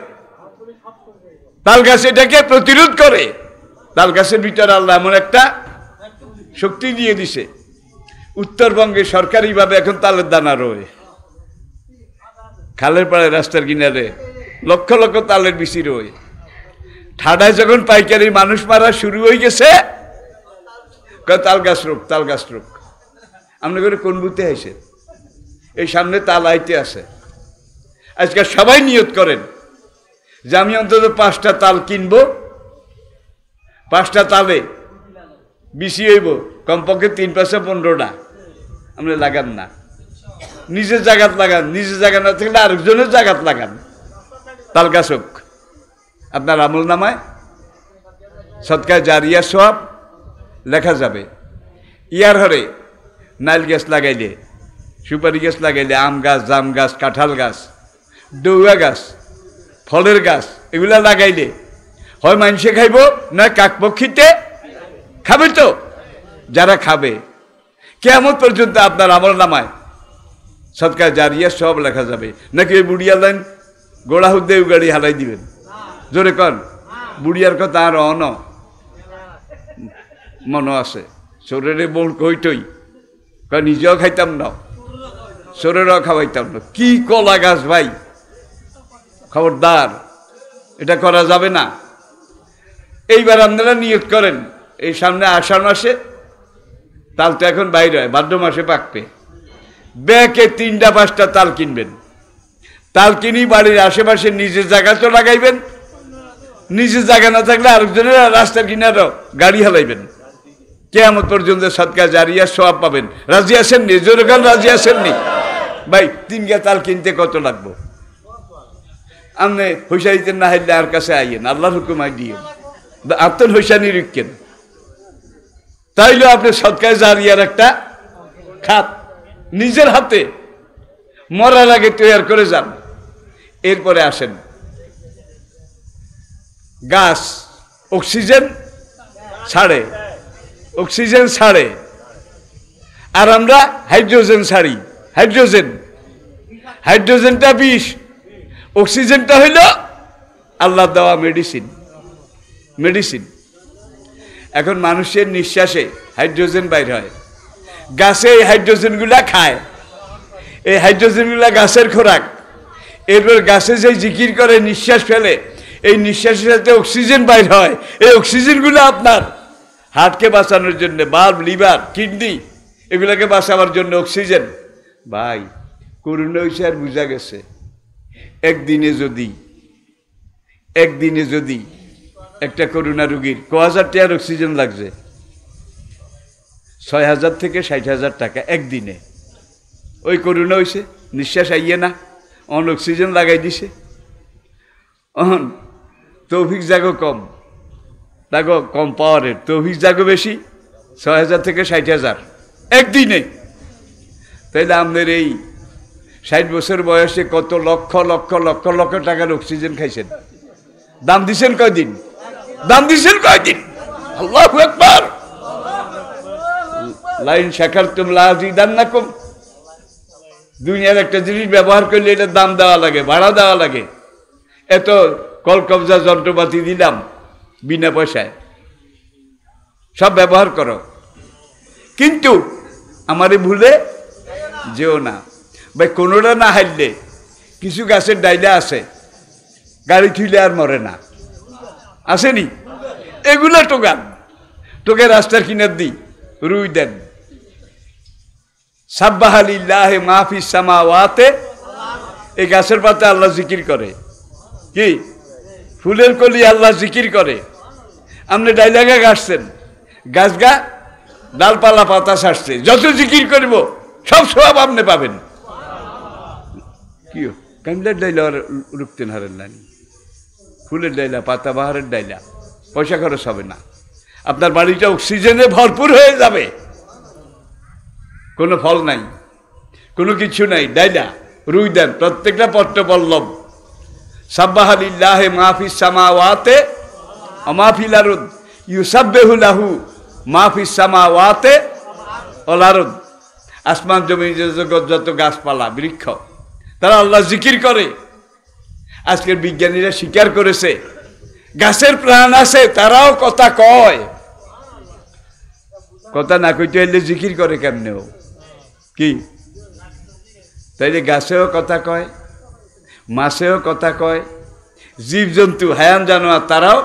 তাল গাছ এটাকে প্রতিরোধ করে। তাল গাছের ভিতরে আল্লাহ এমন একটা শক্তি দিয়ে দিছে। উত্তরবঙ্গে সরকারিভাবে এখন তালের দানা রয়ে। খালের পাড়ে রাস্তার কিনারে লক্ষ লক্ষ তালের বিচি রয়ে। ঠাডায় যখন পাইকারি মানুষ মারা শুরু হয়ে গেছে তাল গাছ রোগ তাল গাছ রোগ আপনি করে কোন বুতে আইসে? এই সামনে তাল আইতে আছে। আজকে সবাই নিয়ত করেন যে আমি অন্তত পাঁচটা তাল কিনব, পাঁচটা তালে বেশি হইব, কমপক্ষে তিন পয়সা পনেরোটা। আপনি লাগান না। নিজের জায়গাত লাগান, নিজের জায়গা না থাকলে আরেকজনের জায়গাত লাগান। তাল গাছ আপনার আমল নামায় সৎকার জারিয়া সব লেখা যাবে। ইয়ার হরে, নাইল গাছ লাগাইলে, সুপারি গাছ লাগাইলে, আম গাছ, জাম গাছ, কাঁঠাল গাছ, ডৌয়া গাছ, ফলের গাছ, এগুলা লাগাইলে হয় মানুষে খাইব, নয় কাকপক্ষিতে খাবে তো? যারা খাবে কেমন পর্যন্ত আপনার আমল নামায়। সৎকার জারিয়া সব লেখা যাবে। নাকি ওই বুড়িয়া লাইন? গোড়া হুদ্দে গাড়ি হারাই দিবেন। জোরে কন। বুড়িয়ার কথা আর অন। মনে আছে শরীরে বোন কইটই। নিজেও খাইতাম না। শরীরও খাওয়াইতাম না। কি কলা গাছ ভাই? খবরদার, এটা করা যাবে না। এইবার আপনারা নিয়োগ করেন। এই সামনে আষাঢ় মাসে তাল তো এখন বাইরে হয়, ভাদ্র মাসে পাকবে। ব্যাকে তিনটা, পাঁচটা তাল কিনবেন। তাল কিনি বাড়ির আশেপাশে নিজের জায়গা তো লাগাইবেন। নিজের জায়গা না থাকলে আরেকজনের রাস্তার কিনারও গাড়ি হালাইবেন। কেমন পর্যন্ত সৎকার জারিয়া সব পাবেন। রাজি আসেন নি? জোরগান রাজি আসেন নি? ভাই, তিন গা তাল কিনতে কত লাগবো? আপনি হইসাইতে না হাইলে আর কাছে আইয়েন, আল্লাহর হুকুম আই দিয়ে আত্মন হইসানি রিকেন তাইলে আপনি সৎকার জারিয়ার একটা খাত নিজের হাতে মরার আগে তৈরি করে যান। এরপরে আসেন। গাছ অক্সিজেন ছাড়ে অক্সিজেন ছাড়ে। আর আমরা হাইড্রোজেন ছাড়ি। হাইড্রোজেন, হাইড্রোজেনটা বিষ, অক্সিজেনটা হইল আল্লাহ দেওয়া মেডিসিন। মেডিসিন। এখন মানুষের নিঃশ্বাসে হাইড্রোজেন বাইর হয়। গাছে এই হাইড্রোজেনগুলা খায়। এই হাইড্রোজেনগুলা গাছের খোরাক। এরপর গাছে যে জিকির করে, নিঃশ্বাস ফেলে, এই নিঃশ্বাসের সাথে অক্সিজেন বাইর হয়। এই অক্সিজেনগুলো আপনার হার্টকে বাঁচানোর জন্য বাল্ব লিভার কিডনি এগুলোকে বাঁচাবার জন্য অক্সিজেন। ভাই, করুণা হয়েছে আর বোঝা গেছে। একদিনে যদি একদিনে যদি একটা করোনা রুগীর। ক হাজার টাকার অক্সিজেন লাগছে? ছয় হাজার থেকে ষাট হাজার টাকা একদিনে। ওই করোনা হয়েছে নিঃশ্বাস আইয়ে না। অন অক্সিজেন লাগাই দিছে। অন, তৌফিক জাগো কম। দেখো কম পাওয়ারের তৌফিক জাগো বেশি, ছয় হাজার থেকে ষাট হাজার। একদিনে। তাইলে আমাদের এই ষাট বছর বয়সে কত লক্ষ লক্ষ লক্ষ লক্ষ টাকার অক্সিজেন খাইছেন। দাম দিছেন কয়দিন? দাম দিছেন কয়দিন? আল্লাহ একবার লাইন শেখার তুম লাজিদান না কম। দুনিয়ার একটা জিনিস ব্যবহার করলে এটা দাম দেওয়া লাগে, ভাড়া দেওয়া লাগে। এত কল কবজা যন্ত্রপাতি দিলাম বিনা পয়সায়। সব ব্যবহার করো। কিন্তু আমারে ভুলে যেও না। ভাই, কোনোটা না হারলে কিছু গাছের ডাইলা আছে, গাড়ি থুইলে আর মরে না। আসেনি? এগুলো টোকান। তোকে রাস্তার কিনার দিই, রুই দেন। সাব্বাহালিল্লাহ মাহফি সামাওয়াতে। এই গাছের পাতা আল্লাহ জিকির করে। কি? ফুলের কলি আল্লাহ জিকির করে। আপনি ডাইলাগা গাছছেন। গাছ গা ডালপালা পাতা ছাড়ছে যত জিকির করব, সব সব আপনি পাবেন। কি? কামলার ডাইলা আর রুখতেন হারেন নানি ফুলের ডাইলা, পাতা বাহারের ডাইলা, পয়সা খরচ হবে না। আপনার বাড়িটা অক্সিজেনে ভরপুর হয়ে যাবে। কোনো ফল নাই, কোনো কিছু নাই, ডাইলা, রুই দেন, প্রত্যেকটা পত্র পল্লব। সাব্বাহালিল্লাহ মাহফি সামাওয়াতে অমাফিল আরুদ ইউসাব্বেহু লাহু মাহফি সামাওয়াতে, অলারুদ। আসমান জমি জগৎ যত গাছপালা, বৃক্ষ, তারা আল্লাহ জিকির করে। আজকের বিজ্ঞানীরা স্বীকার করেছে। গাছের প্রাণ আছে, তারাও কথা কয়। কথা না কইতে হইলে জিকির করে কেমনেও কি? তাইলে গাছেও কথা কয়, মাছেও কথা কয়, জীবজন্তু হায়ান জানোয়ার তারাও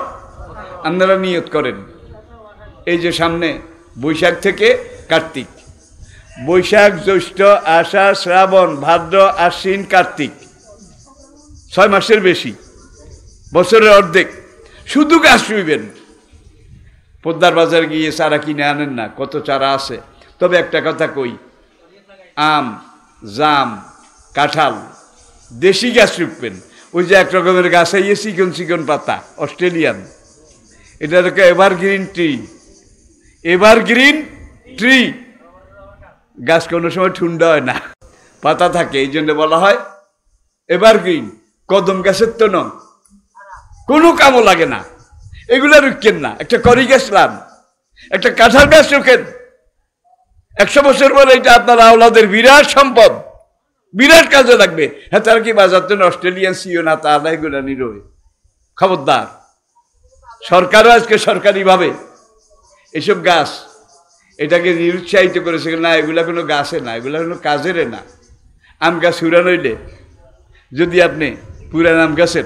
আপনারা নিয়ত করেন। এই যে সামনে বৈশাখ থেকে কার্তিক। বৈশাখ, জ্যৈষ্ঠ, আষাঢ়, শ্রাবণ, ভাদ্র, আশ্বিন, কার্তিক। ছয় মাসের বেশি, বছরের অর্ধেক। শুধু গাছ শুইবেন পদ্মার বাজার গিয়ে চারা কিনে আনেন না, কত চারা আছে। তবে একটা কথা কই, আম, জাম, কাঁঠাল, দেশি গাছ রুখবেন ওই যে এক রকমের গাছ আইয়ে চিকন চিকন পাতা, অস্ট্রেলিয়ান। এটা evergreen tree. Evergreen tree. গাছ কোনো সময় ঠুন্ডা হয় না। পাতা থাকে, এই জন্য বলা হয় এভার গ্রিন কদম গাছের তো নয় কোনো কামও লাগে না। এগুলো রুখেন না। একটা করি গাছ লান। একটা কাঁঠাল গাছ রুখেন। একশো বছর পরে এটা আপনার আওলাদের বিরাট সম্পদ। বিরাট কাজে লাগবে। হ্যাঁ তারা কি বাজার জন্য অস্ট্রেলিয়ান সিও না, তা এগুলো নিরোয়। খবরদার। সরকারও আজকে সরকারিভাবে এসব গাছ এটাকে নিরুৎসাহিত করেছে না, এগুলা কোনো গাছে না, এগুলা কোনো কাজের না। আম গাছ উড়ান হইলে যদি আপনি পুরান আম গাছের।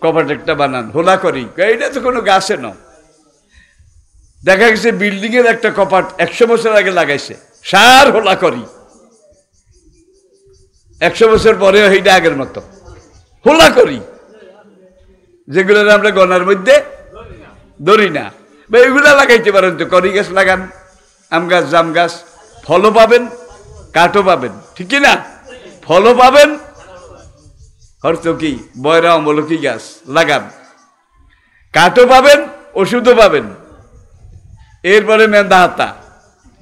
কপাট একটা বানান, হোলা করি। এটা তো কোনো গাছে নয়। দেখা গেছে বিল্ডিংয়ের একটা কপাট একশো বছর আগে লাগাইছে। সার হোলা করি। একশো বছর পরেও এইটা আগের মতো। হোলা করি। যেগুলো আমরা গনার মধ্যে ধরি না। বা এগুলা লাগাইতে পারেন তো, করি গাছ লাগান। আম গাছ, জাম গাছ, ফলও পাবেন, কাঠও পাবেন। ঠিক না? ফলও পাবেন হরতকি বয়রা অমলকি গাছ লাগান কাঠও পাবেন, ওষুধও পাবেন। এরপরে মেন্দা হাতা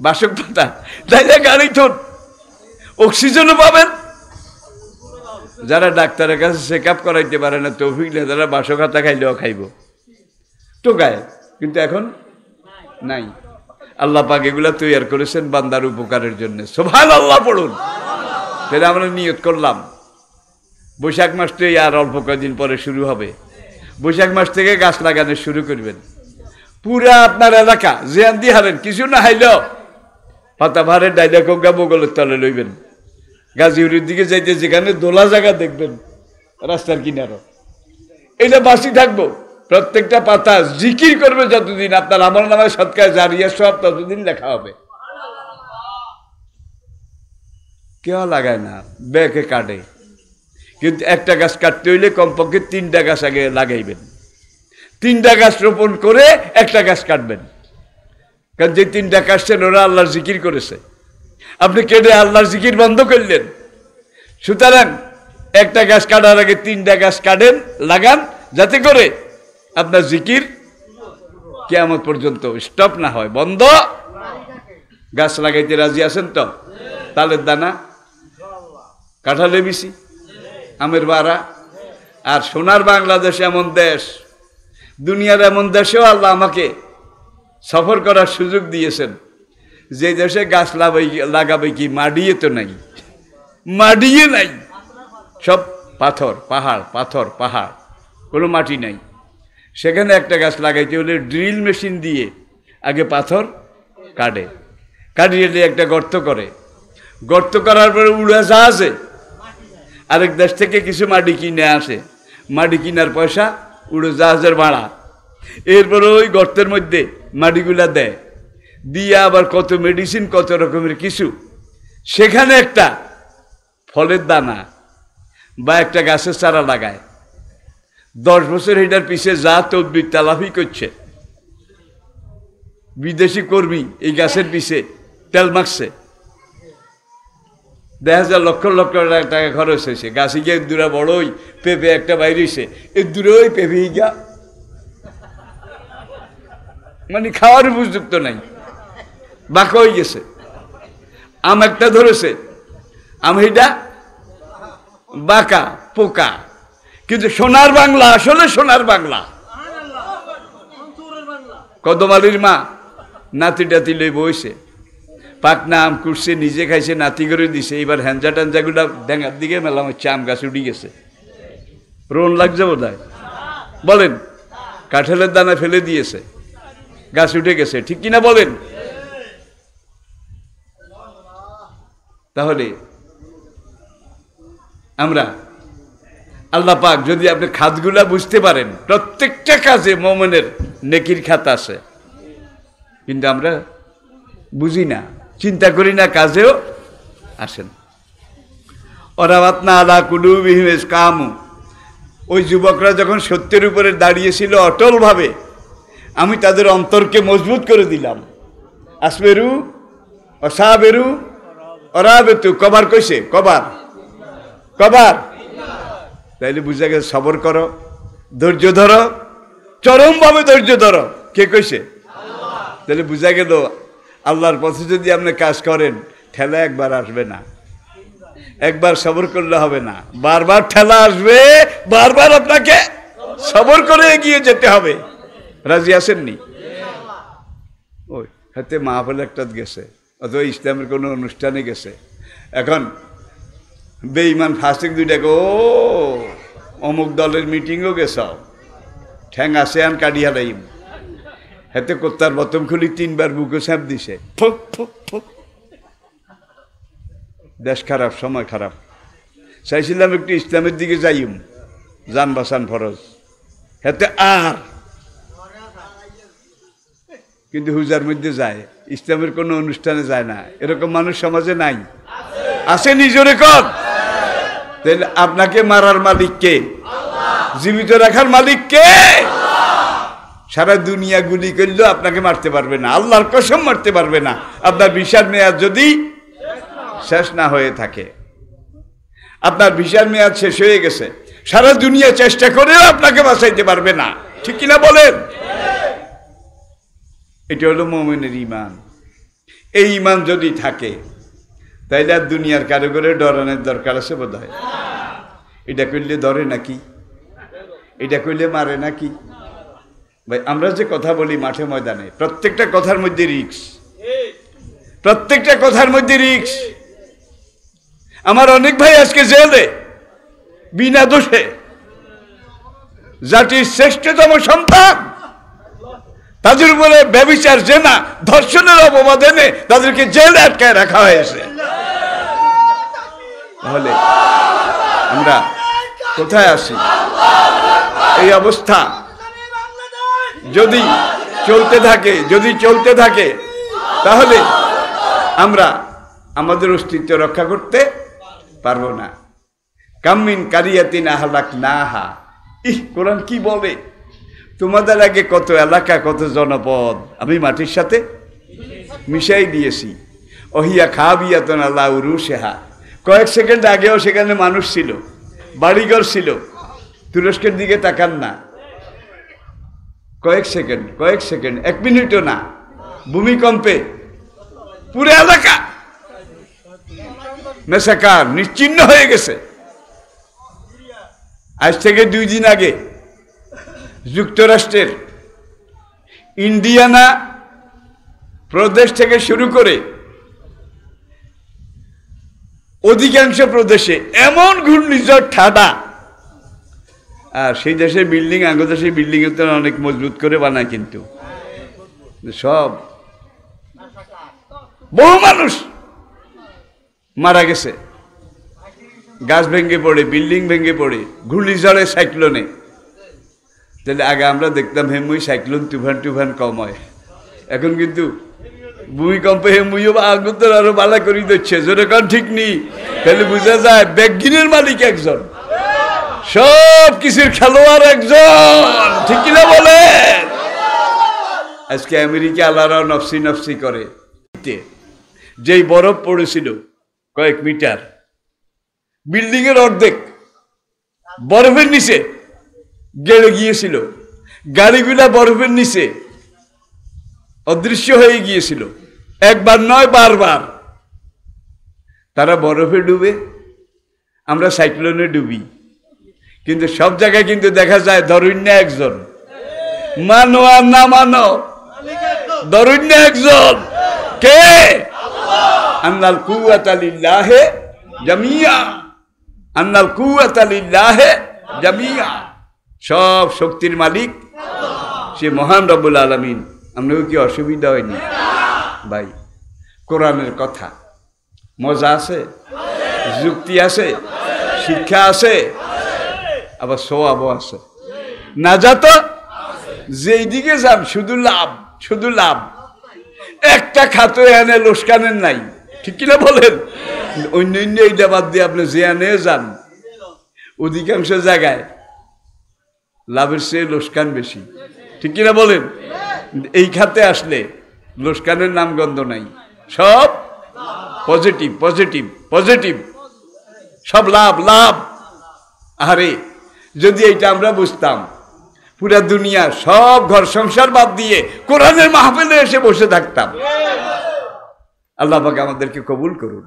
বাসক পাতা তাইলে গাড়ি থন অক্সিজেনও পাবেন। যারা ডাক্তারের কাছে চেক আপ করাইতে পারে না, তৌফিক না তারা বাসক হাতা খাইলেও খাইব। টোকায় কিন্তু এখন নাই। আল্লাহ পাক এগুলা তৈয়ার করেছেন বান্দার উপকারের জন্য। সোভাল আল্লাহ পড়ুন। তাহলে আমরা নিয়ত করলাম। বৈশাখ মাসটাই আর অল্প কয়েকদিন পরে শুরু হবে। বৈশাখ মাস থেকে গাছ লাগানো শুরু করবেন। পুরা আপনার এলাকা জিয়ান দিয়ে হারেন, কিছু না হাইল। পাতা ভারে ডাইলা কোগা বগলের তলে লইবেন। গাজীউরির দিকে যাইতে যেখানে দোলা জায়গা দেখবেন, রাস্তার কিনারও এটা বাসি থাকব। প্রত্যেকটা পাতা জিকির করবে যতদিন আপনার আমার নামে সৎকার জারিয়া সব ততদিন লেখা হবে। কেউ লাগায় না ব্যাকে কাটে। কিন্তু একটা গাছ কাটতে হইলে কমপক্ষে তিনটা গাছ আগে লাগাইবেন। তিনটা গাছ রোপণ করে একটা গাছ কাটবেন। কারণ যে তিনটা কাটছেন, ওরা আল্লাহর জিকির করেছে। আপনি কেটে আল্লাহর জিকির বন্ধ করলেন। সুতরাং একটা গাছ কাটার আগে তিনটা গাছ কাটেন, লাগান, যাতে করে আপনার জিকির কেমন পর্যন্ত স্টপ না হয়। বন্ধ। গাছ লাগাইতে রাজি আছেন তো? তালের দানা? কাঁঠালে বিসি আমের বাড়া আর সোনার বাংলাদেশ এমন দেশ, দুনিয়ার এমন দেশেও আল্লাহ আমাকে সফর করার সুযোগ দিয়েছেন। যে দেশে গাছ লাগাই লাগাবে কি? মাডিয়ে তো নাই। মাডিয়ে নাই। সব পাথর, পাহাড় পাথর, পাহাড়, কোনো মাটি নাই। সেখানে একটা গাছ লাগাইতে হলে ড্রিল মেশিন দিয়ে আগে পাথর কাটে। কাটিয়ে একটা গর্ত করে। গর্ত করার পরে উড়া জাহাজে আরেক দেশ থেকে কিছু মাটি কিনে আসে। মাটি কিনার পয়সা উড়ো জাহাজের ভাড়া। এরপরে ওই গর্তের মধ্যে মাটিগুলা দেয়। দিয়ে আবার কত মেডিসিন কত রকমের কিছু। সেখানে একটা ফলের দানা বা একটা গাছের চারা লাগায়। দশ বছর এটার পিছে যা তদ্বির তালাফি করছে। বিদেশি কর্মী এই গাছের পিছে তেল মাখছে। দেখা যায় লক্ষ লক্ষ টাকা খরচ হয়েছে। গাছে গিয়ে দূরা বড়ই পেঁপে একটা বাইরেছে এ দূরে ওই পেঁপে গিয়া। মানে খাওয়ার উপযুক্ত নাই। বাঁকা হয়ে গেছে। আম একটা ধরেছে। আম এটা বাঁকা পোকা। কিন্তু সোনার বাংলা আসলে সোনার বাংলা। কদমালির মা নাতি টাতি লই বইছে পাকনা আম কুটছে, নিজে খাইছে, নাতি করে দিছে। এবার হ্যাঞ্জা ট্যাঞ্জাগুলা ডেঙ্গার দিকে মেলা হচ্ছে আম গাছ উঠি গেছে। রোন লাগছে বোধ বলেন, কাঁঠালের দানা ফেলে দিয়েছে, গাছ উঠে গেছে। ঠিক কিনা বলেন? তাহলে, আমরা আল্লাহ পাক যদি আপনি খাতগুলা বুঝতে পারেন, প্রত্যেকটা কাজে মোমেনের নেকির খাত আছে। কিন্তু আমরা বুঝি না। চিন্তা করি না, কাজেও আসেন। ওরাবাত না আলা কুলুবিহিম কামু। ওই যুবকরা যখন সত্যের উপরে দাঁড়িয়েছিল অটলভাবে, আমি তাদের অন্তরকে মজবুত করে দিলাম। আসবেরু, অসাবেরু, অরাবেতু, কবার কইছে? কবার? কবার? তাইলে বুঝা গেছে সবর করো, ধৈর্য ধরো, চরমভাবে ধৈর্য ধরো। কে কইছে? তাহলে বুঝা গেল আল্লাহর পথে যদি আপনি কাজ করেন, ঠেলা একবার আসবে না। একবার সবর করলে হবে না। বারবার ঠেলা আসবে, বারবার আপনাকে সবর করে এগিয়ে যেতে হবে। রাজি আসেননি ওই, হাতে মাহফিল একটা গেছে, অথবা ইসলামের কোনো অনুষ্ঠানে গেছে। এখন বেঈমান ফাস্টিং দুইটাকে ও অমুক দলের মিটিংও গেছ। ঠ্যাং আসে আন কাটিয়া হাতে কোত্তার বতম খুলি তিনবার বুকে স্যাপ দিছে। ফুক ফুক ফুক দেশ খারাপ সময় খারাপ। চাইছিলাম একটু ইসলামের দিকে যাইম যান বাসান ফরজ। হাতে আর। কিন্তু হুজার মধ্যে যায় ইসলামের কোনো অনুষ্ঠানে যায় না। এরকম মানুষ সমাজে নাই। আছে নিজরে কর তাহলে আপনাকে মারার মালিক কে? জীবিত রাখার মালিক কে? সারা দুনিয়া গুলি করলেও আপনাকে মারতে পারবে না। আল্লাহর কসম মারতে পারবে না। আপনার বিশাল মেয়াদ যদি শেষ না হয়ে থাকে, আপনার বিশাল মেয়াদ শেষ হয়ে গেছে, সারা দুনিয়া চেষ্টা করেও আপনাকে বাঁচাইতে পারবে না। ঠিক কিনা বলেন? এটা হলো মোমেনের ইমান এই ইমান যদি থাকে, তাইলে আর দুনিয়ার কারিগরে ডরানোর দরকার আছে বোধ হয় এটা করলে ধরে নাকি? এটা করলে মারে নাকি? ভাই, আমরা যে কথা বলি মাঠে ময়দানে, প্রত্যেকটা কথার মধ্যে রিক্স প্রত্যেকটা কথার মধ্যে রিক্স আমার অনেক ভাই আজকে জেলে, বিনা দোষে। জাতির শ্রেষ্ঠতম সন্তান। তাদের উপরে ব্যবিচার জেনা ধর্ষণের অপবাদ এনে তাদেরকে জেলে আটকায় রাখা হয়েছে। তাহলে আমরা কোথায় আসি এই অবস্থা। যদি চলতে থাকে, যদি চলতে থাকে, তাহলে আমরা আমাদের অস্তিত্ব রক্ষা করতে পারব না। কামিন কারিয়াতিন আহলাক না হা ইহ, কোরআন কি বলে? তোমাদের আগে কত এলাকা, কত জনপদ আমি মাটির সাথে মিশাই দিয়েছি। অহিয়া খাবিয়াতন আল্লাহ রুশেহা কয়েক সেকেন্ড আগেও সেখানে মানুষ ছিল, বাড়িঘর ছিল। তুরস্কের দিকে তাকান না। কয়েক সেকেন্ড কয়েক সেকেন্ড, এক মিনিটও না। ভূমিকম্পে পুরো এলাকা মেসাকার নিশ্চিন্ন হয়ে গেছে। আজ থেকে দুই দিন আগে যুক্তরাষ্ট্রের ইন্ডিয়ানা প্রদেশ থেকে শুরু করে অধিকাংশ প্রদেশে এমন ঘূর্ণিঝড় ঠাডা আর সেই দেশের বিল্ডিং আঙ্গ দেশের বিল্ডিং তো অনেক মজবুত করে বানায় কিন্তু। সব বহু মানুষ মারা গেছে। গাছ ভেঙে পড়ে বিল্ডিং ভেঙে পড়ে ঘূর্ণিঝড়ে সাইক্লোনে তাহলে আগে আমরা দেখতাম হেমুই সাইক্লোন তুফান, টুফান কম হয়। এখন কিন্তু ভূমিকম্পে হেমুইও আগুন আরও বালা করি দিচ্ছে জোরে কন ঠিক নেই। তাহলে বোঝা যায় ব্যাগিনের মালিক একজন। সব কিছুর খেলোয়াড় একজন। ঠিক কিনা বলে আজকে আমেরিকা আল্লাহরাও নফসি নফসি করে। যেই বরফ পড়েছিল কয়েক মিটার বিল্ডিং এর অর্ধেক বরফের নিচে গেড়ে গিয়েছিল। গাড়িগুলা বরফের নিচে অদৃশ্য হয়ে গিয়েছিল। একবার নয়, বারবার। তারা বরফে ডুবে, আমরা সাইক্লোনে ডুবি। কিন্তু সব জায়গায় কিন্তু দেখা যায় দরুণ্য একজন। মানো আর না মানো? দরুণ্য একজন। কে? আন্নাল কুয়াত আলিল্লাহে জামিয়া। আন্নাল কুয়াত আলিল্লাহে জামিয়া। সব শক্তির মালিক। সে মহান রব্বুল আলমিন। আপনাকে কি অসুবিধা হয়নি? ভাই, কোরআনের কথা। মজা আছে? যুক্তি আছে? শিক্ষা আছে? আবার সোয়াবও আছে। না যাত যেই দিকে যান, শুধু লাভ শুধু লাভ। একটা খাতো এনে লোসকানের নাই। ঠিক কিনা বলেন? অন্য অন্য এইটা বাদ দিয়ে আপনি যে এনে যান, অধিকাংশ জায়গায় লাভের চেয়ে লোসকান বেশি। ঠিক কিনা বলেন? এই খাতে আসলে লোসকানের নাম গন্ধ নাই। সব পজিটিভ পজিটিভ পজিটিভ। সব লাভ লাভ। আরে যদি এইটা আমরা বুঝতাম পুরা দুনিয়া সব ঘর সংসার বাদ দিয়ে কোরআনের মাহফিলে এসে বসে থাকতাম। আল্লাহ পাকে আমাদেরকে কবুল করুন।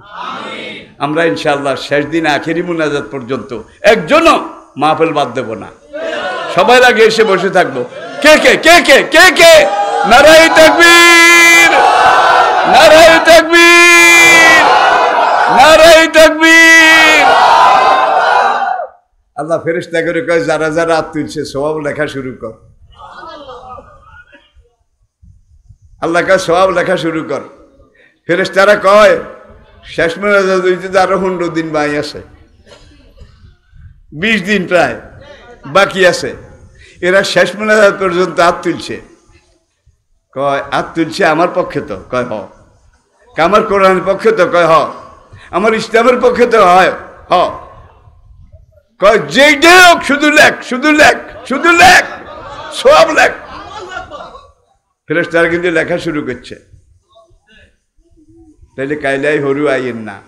আমরা ইনশাআল্লাহ শেষ দিন আখেরি মুনাজাত পর্যন্ত একজনও মাহফিল বাদ দেব না। সবাই আগে এসে বসে থাকব। কে কে কে কে কে কে? নারাই তাকবীর! নারাই তাকবীর! নারাই তাকবীর! আল্লাহ ফেরেশতা করে কয়, যারা যারা হাত তুলছে সবাব লেখা শুরু কর। আল্লাহ কয় সবাব লেখা শুরু কর। ফেরেশতারা কয়, শেষ মেরাজ আরও পনেরো দিন বাই আছে, বিশ দিন প্রায় বাকি আছে, এরা শেষ মেরাজ পর্যন্ত হাত তুলছে কয় হাত তুলছে আমার পক্ষে তো? কয়, হ। আমার কোরআনের পক্ষে তো? কয়, হ। আমার ইসলামের পক্ষে তো? হয়, হ। যেইটাই হোক, শুধু লেখ শুধু লেখ শুধু লেখ, সব লেখ। কিন্তু লেখা শুরু করছে। তাইলে কাইলাই হরু আইয়েন না।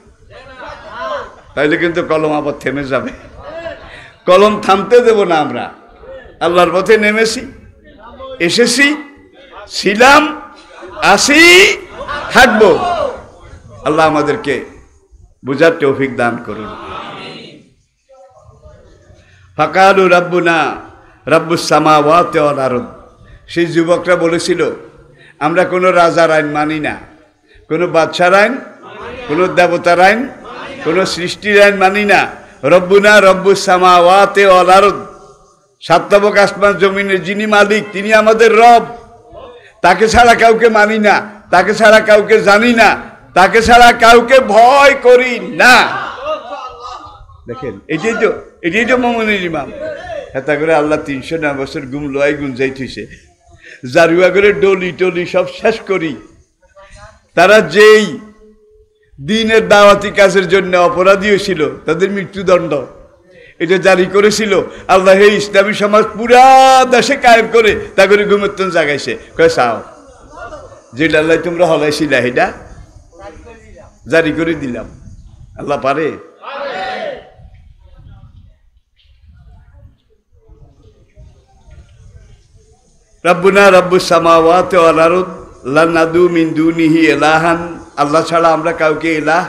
তাইলে কিন্তু কলম আবার থেমে যাবে। কলম থামতে দেব না আমরা। আল্লাহর পথে নেমেছি, এসেছি, ছিলাম, আসি, থাকব। আল্লাহ আমাদেরকে বুঝার তৌফিক দান করুন। ফাকালু রাব্বুনা রাব্বুস সামাওয়াতি ওয়াল আরদ। সেই যুবকরা বলেছিল, আমরা কোনো রাজার আইন মানি না। কোনো বাদশার আইন, কোনো দেবতার আইন, কোনো সৃষ্টির আইন মানি না। রব্বুনা রব্বুস সামাওয়াতি ওয়াল আরদ। সাতবক আসমান জমিনের যিনি মালিক, তিনি আমাদের রব। তাকে ছাড়া কাউকে মানি না, তাকে ছাড়া কাউকে জানি না, তাকে ছাড়া কাউকে ভয় করি না। দেখেন এটাই তো এটাই তো মমনের ইমাম, হেতা করে আল্লাহ তিনশো না বছর গুম লোয়াই গুঞ্জাই থুইছে জারুয়া করে ডলি টলি সব শেষ করি। তারা যেই দিনের দাওয়াতি কাজের জন্য অপরাধী ছিল, তাদের মৃত্যুদণ্ড। এটা জারি করেছিল, আল্লাহ এই ইসলামী সমাজ পুরা দেশে কায়েম করে, তা করে ঘুমেতন জাগাইছে। কয়, চাও যে আল্লাহ তোমরা হলাইছিলা এটা জারি করে দিলাম। আল্লাহ পারে? রব্বুনা রব্বু সামাওয়াত ওয়াল আরদ লানাদু মিন দুনিহি ইলাহান। আল্লাহ ছাড়া আমরা কাউকে ইলাহ,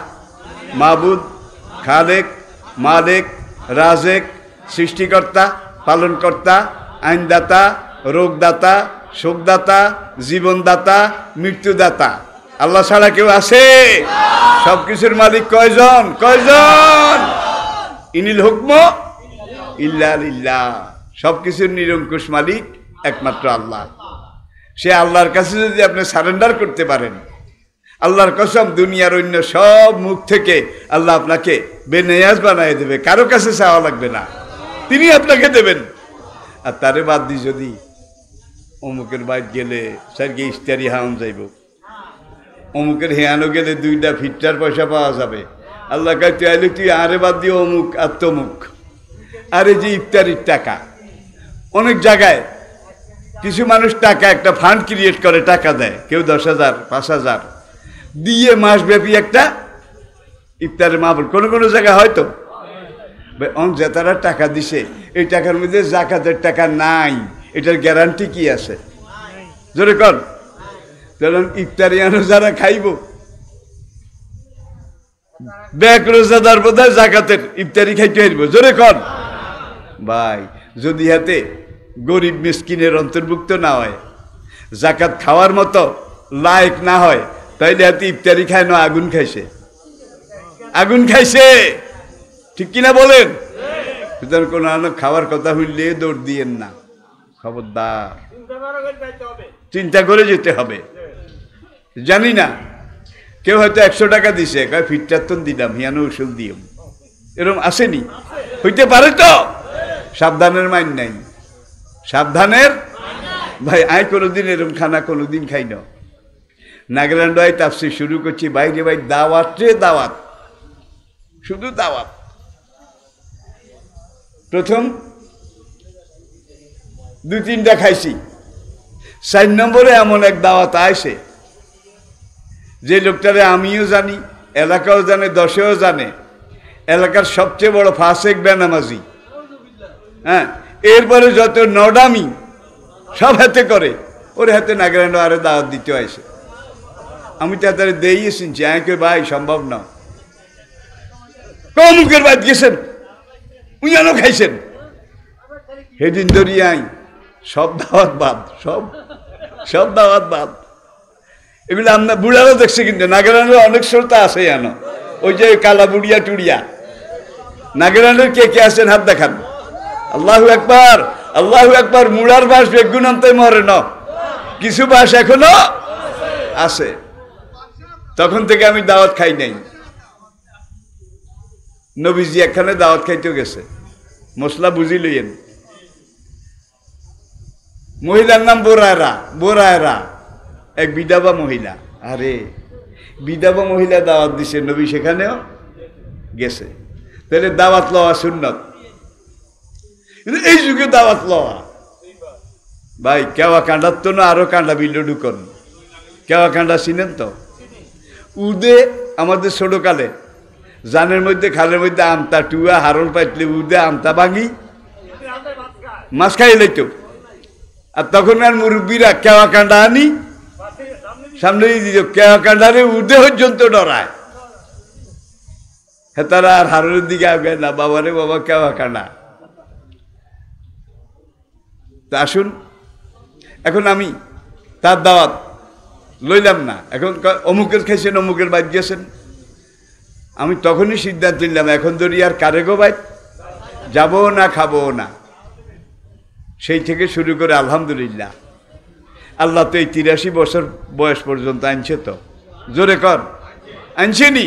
মাবুদ, খালেক, মালেক, রাজেক, সৃষ্টিকর্তা, পালনকর্তা, আইনদাতা, রোগদাতা, শোকদাতা, জীবনদাতা, মৃত্যুদাতা। আল্লাহ ছাড়া কেউ আছে? সব কিছুর মালিক কয়জন? কয়জন? ইনিল হুকম? ইল্লা ইল্লাহ সব কিছুর নিরঙ্কুশ মালিক একমাত্র আল্লাহ। সে আল্লাহর কাছে যদি আপনি সারেন্ডার করতে পারেন, আল্লাহর কসম দুনিয়ার অন্য সব মুখ থেকে আল্লাহ আপনাকে বেনেয়াজ বানিয়ে দেবে, কারও কাছে চাওয়া লাগবে না। তিনি আপনাকে দেবেন। আর তারে বাদ দিয়ে যদি অমুকের বাইর গেলে স্যারকে ইস্তারি হাওন যাইব। অমুকের হেয়ানো গেলে দুইটা ফিটটার পয়সা পাওয়া যাবে। আল্লাহ কাছে তুই আইলে তুই আরে বাদ দিয়ে অমুক আর তমুক। আরে যে ইফতারির টাকা। অনেক জায়গায় কিছু মানুষ টাকা, একটা ফান্ড ক্রিয়েট করে, টাকা দেয়। কেউ দশ হাজার, পাঁচ হাজার। দিয়ে মাসব্যাপী একটা ইফতারের মাহফিল। কোনো কোনো জায়গায় হয়তো। অন তারা টাকা দিছে। এই টাকার মধ্যে জাকাতের টাকা নাই। এটার গ্যারান্টি কি আছে? জোরে কর। কারণ ইফতারিয়ানো যারা খাইব। ব্যাক রোজাদার বোধ হয় জাকাতের ইফতারি খাইতে হারব জোরে কর। ভাই, যদি হাতে গরিব মিসকিনের অন্তর্ভুক্ত না হয়। জাকাত খাওয়ার মতো লায়ক না হয়, তাইলে হাতে ইফতারি খায় না, আগুন খাইছে। আগুন খাইছে! ঠিক কিনা বলেন? সুতরাং কোনো খাওয়ার কথা হইলে দৌড় দিয়েন না। খবরদার। চিন্তা করে যেতে হবে। জানি না। কেউ হয়তো একশো টাকা দিছে, কয় ফিটটার দিলাম, হিয়ানো ওষুধ দিও এরকম আসেনি। হইতে পারে তো? সাবধানের মাইন নাই। সাবধানের? ভাই, আয় কোনোদিন এরকম খানা, কোনোদিন খাই না। নাগাল্যান্ড আয় তাপসি শুরু করছি, বাইরে ভাই, দাওয়াত দাওয়াত। শুধু দাওয়াত। প্রথম দুই তিনটা খাইছি। চার নম্বরে এমন এক দাওয়াত আইসে যে লোকটারে আমিও জানি, এলাকাও জানে, দশেও জানে। এলাকার সবচেয়ে বড় ফাসেক বেনামাজি। হ্যাঁ? এরপরে যত নডামি সব হাতে করে, ওর হাতে নাগাল্যান্ড আরে দাওয়াত দিতে আইসে আমি তাড়াতাড়ি দেই শুনছি, আমি ভাই, সম্ভব না। কমুকের বাদ গেছেন? উইয়ানো খাইছেন? সেদিন ধরিয়ে আই, সব দাওয়াত বাদ, সব সব দাওয়াত বাদ। এগুলো আমরা বুড়ারও দেখছি কিন্তু নাগাল্যান্ডের অনেক শ্রোতা আছে জানো ওই যে কালা বুড়িয়া টুড়িয়া। নাগাল্যান্ডের কে কে আছেন, হাত দেখান। আল্লাহ একবার আল্লাহ একবার মুড়ার বাস বেগুন আনতে মরে ন। কিছু বাস এখনও আছে। তখন থেকে আমি দাওয়াত খাই নাই। নবীজি একখানে দাওয়াত খাইতেও গেছে। মশলা বুঝি লইয়েন। মহিলার নাম বোরায়রা বোরায়রা। এক বিধবা মহিলা। আরে, বিধবা মহিলা দাওয়াত দিছে, নবী সেখানেও গেছে। তাহলে দাওয়াত লওয়া সুন্নত। এই যুগে দাওয়াত লওয়া। ভাই, কেওয়া কান্ডার তো না, আরও কান্ডা বিল্ড ঢুকন। কেওয়া কান্ডা চিনেন তো? উদে, আমাদের ছোটকালে, জানের মধ্যে, খালের মধ্যে আমতা টুয়া, হারল পাইতলে উদে আমতা ভাঙি। মাছ খাই লাইতো। আর তখন আর মুরব্বীরা কেওয়া কান্ডা আনি। সামনে দিত, কেওয়া কান্ডারে উদে পর্যন্ত ডরায়। হ্যাঁ তারা আর হারলের দিকে আগে না, বাবারে বাবা, কেওয়া কান্ডা তা আসুন। এখন আমি তার দাওয়াত লইলাম না। এখন অমুকের খাইছেন অমুকের বাইক গেছেন আমি তখনই সিদ্ধান্ত নিলাম, এখন ধরি আর কারেগো বাইক যাব না, খাব না। সেই থেকে শুরু করে আলহামদুলিল্লাহ। আল্লাহ তো এই তিরাশি বছর বয়স পর্যন্ত আনছে তো। জোরে কর। আনছেনি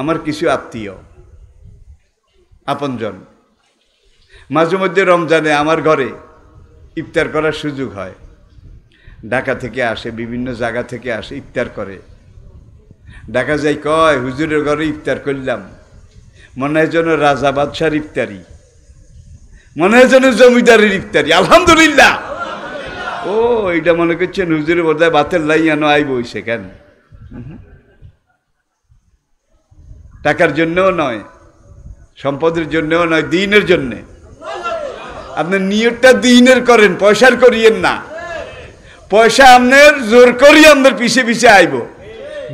আমার কিছু আত্মীয়, আপনজন। মাঝে মধ্যে রমজানে আমার ঘরে ইফতার করার সুযোগ হয়। ঢাকা থেকে আসে, বিভিন্ন জায়গা থেকে আসে, ইফতার করে। ঢাকা যাই কয়, হুজুরের ঘরে ইফতার করলাম। মনে হয় যেন রাজা বাদশার ইফতারি। মনে হয় যেন জমিদারের ইফতারি। আলহামদুলিল্লাহ। ও এটা মনে করছেন হুজুরের বোধহয় বাতের লাই লাইয়ানো আইব সেখান টাকার জন্যও নয়, সম্পদের জন্যও নয়, দিনের জন্যে। আপনি নিয়তটা দিনের করেন, পয়সার করিয়েন না। পয়সা আপনার জোর করি আপনার পিছে পিছে আইব।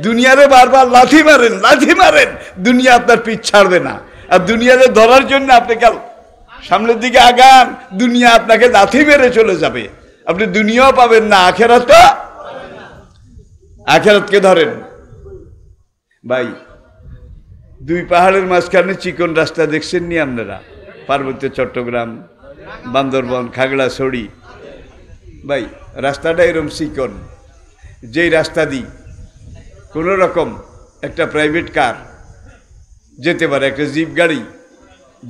দুনিয়ারে বারবার লাথি মারেন লাথি মারেন, দুনিয়া আপনার পিছ ছাড়বে না। আর দুনিয়ারে ধরার জন্য আপনি কাল সামনের দিকে আগান, দুনিয়া আপনাকে লাথি মেরে চলে যাবে। আপনি দুনিয়াও পাবেন না, আখেরাত আখেরাতকে ধরেন। ভাই, দুই পাহাড়ের মাঝখানে চিকন রাস্তা দেখছেন নি আপনারা? পার্বত্য চট্টগ্রাম বান্দরবন খাগড়াছড়ি ভাই রাস্তাটা এরম চিকন। যেই রাস্তা দিই, কোনো রকম একটা প্রাইভেট কার যেতে পারে, একটা জিপ গাড়ি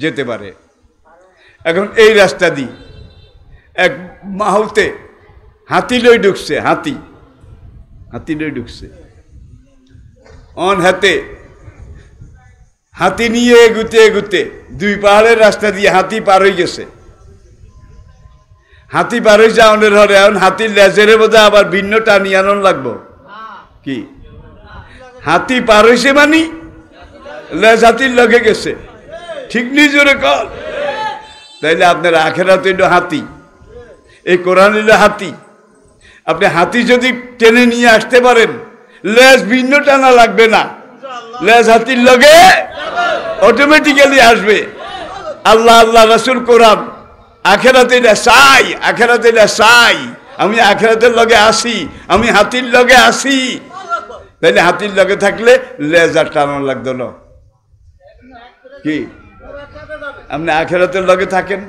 যেতে পারে। এখন এই রাস্তা দিই, এক মাহুতে হাতি লই ঢুকছে, হাতি। হাতি লই ঢুকছে। অন হাতে হাতি নিয়ে এগুতে এগুতে দুই পাহাড়ের রাস্তা দিয়ে হাতি পার হয়ে গেছে। হাতি হয়ে যাওয়ানোর হরে, এখন হাতির লেজের বোধ আবার ভিন্ন টানি আনন লাগবো। কি? হাতি পার হয়েছে মানি? লেজ হাতির লগে গেছে। ঠিক নিজরে কর। তাইলে আপনার আখেরাত হইল হাতি। এই কোরআন হইল হাতি। আপনি হাতি যদি টেনে নিয়ে আসতে পারেন, লেজ ভিন্ন টানা লাগবে না। লেজ হাতির লগে অটোমেটিক্যালি আসবে। আল্লাহ আল্লাহ, রসুল, কোরআন। আখেরাতে চাই আখেরাতে চাই। আমি আখেরাতের লগে আসি আমি হাতির লগে আসি তাইলে হাতির লগে থাকলে লেজ আর টানানো লাগতো না। কি? আপনি আখেরাতের লগে থাকেন,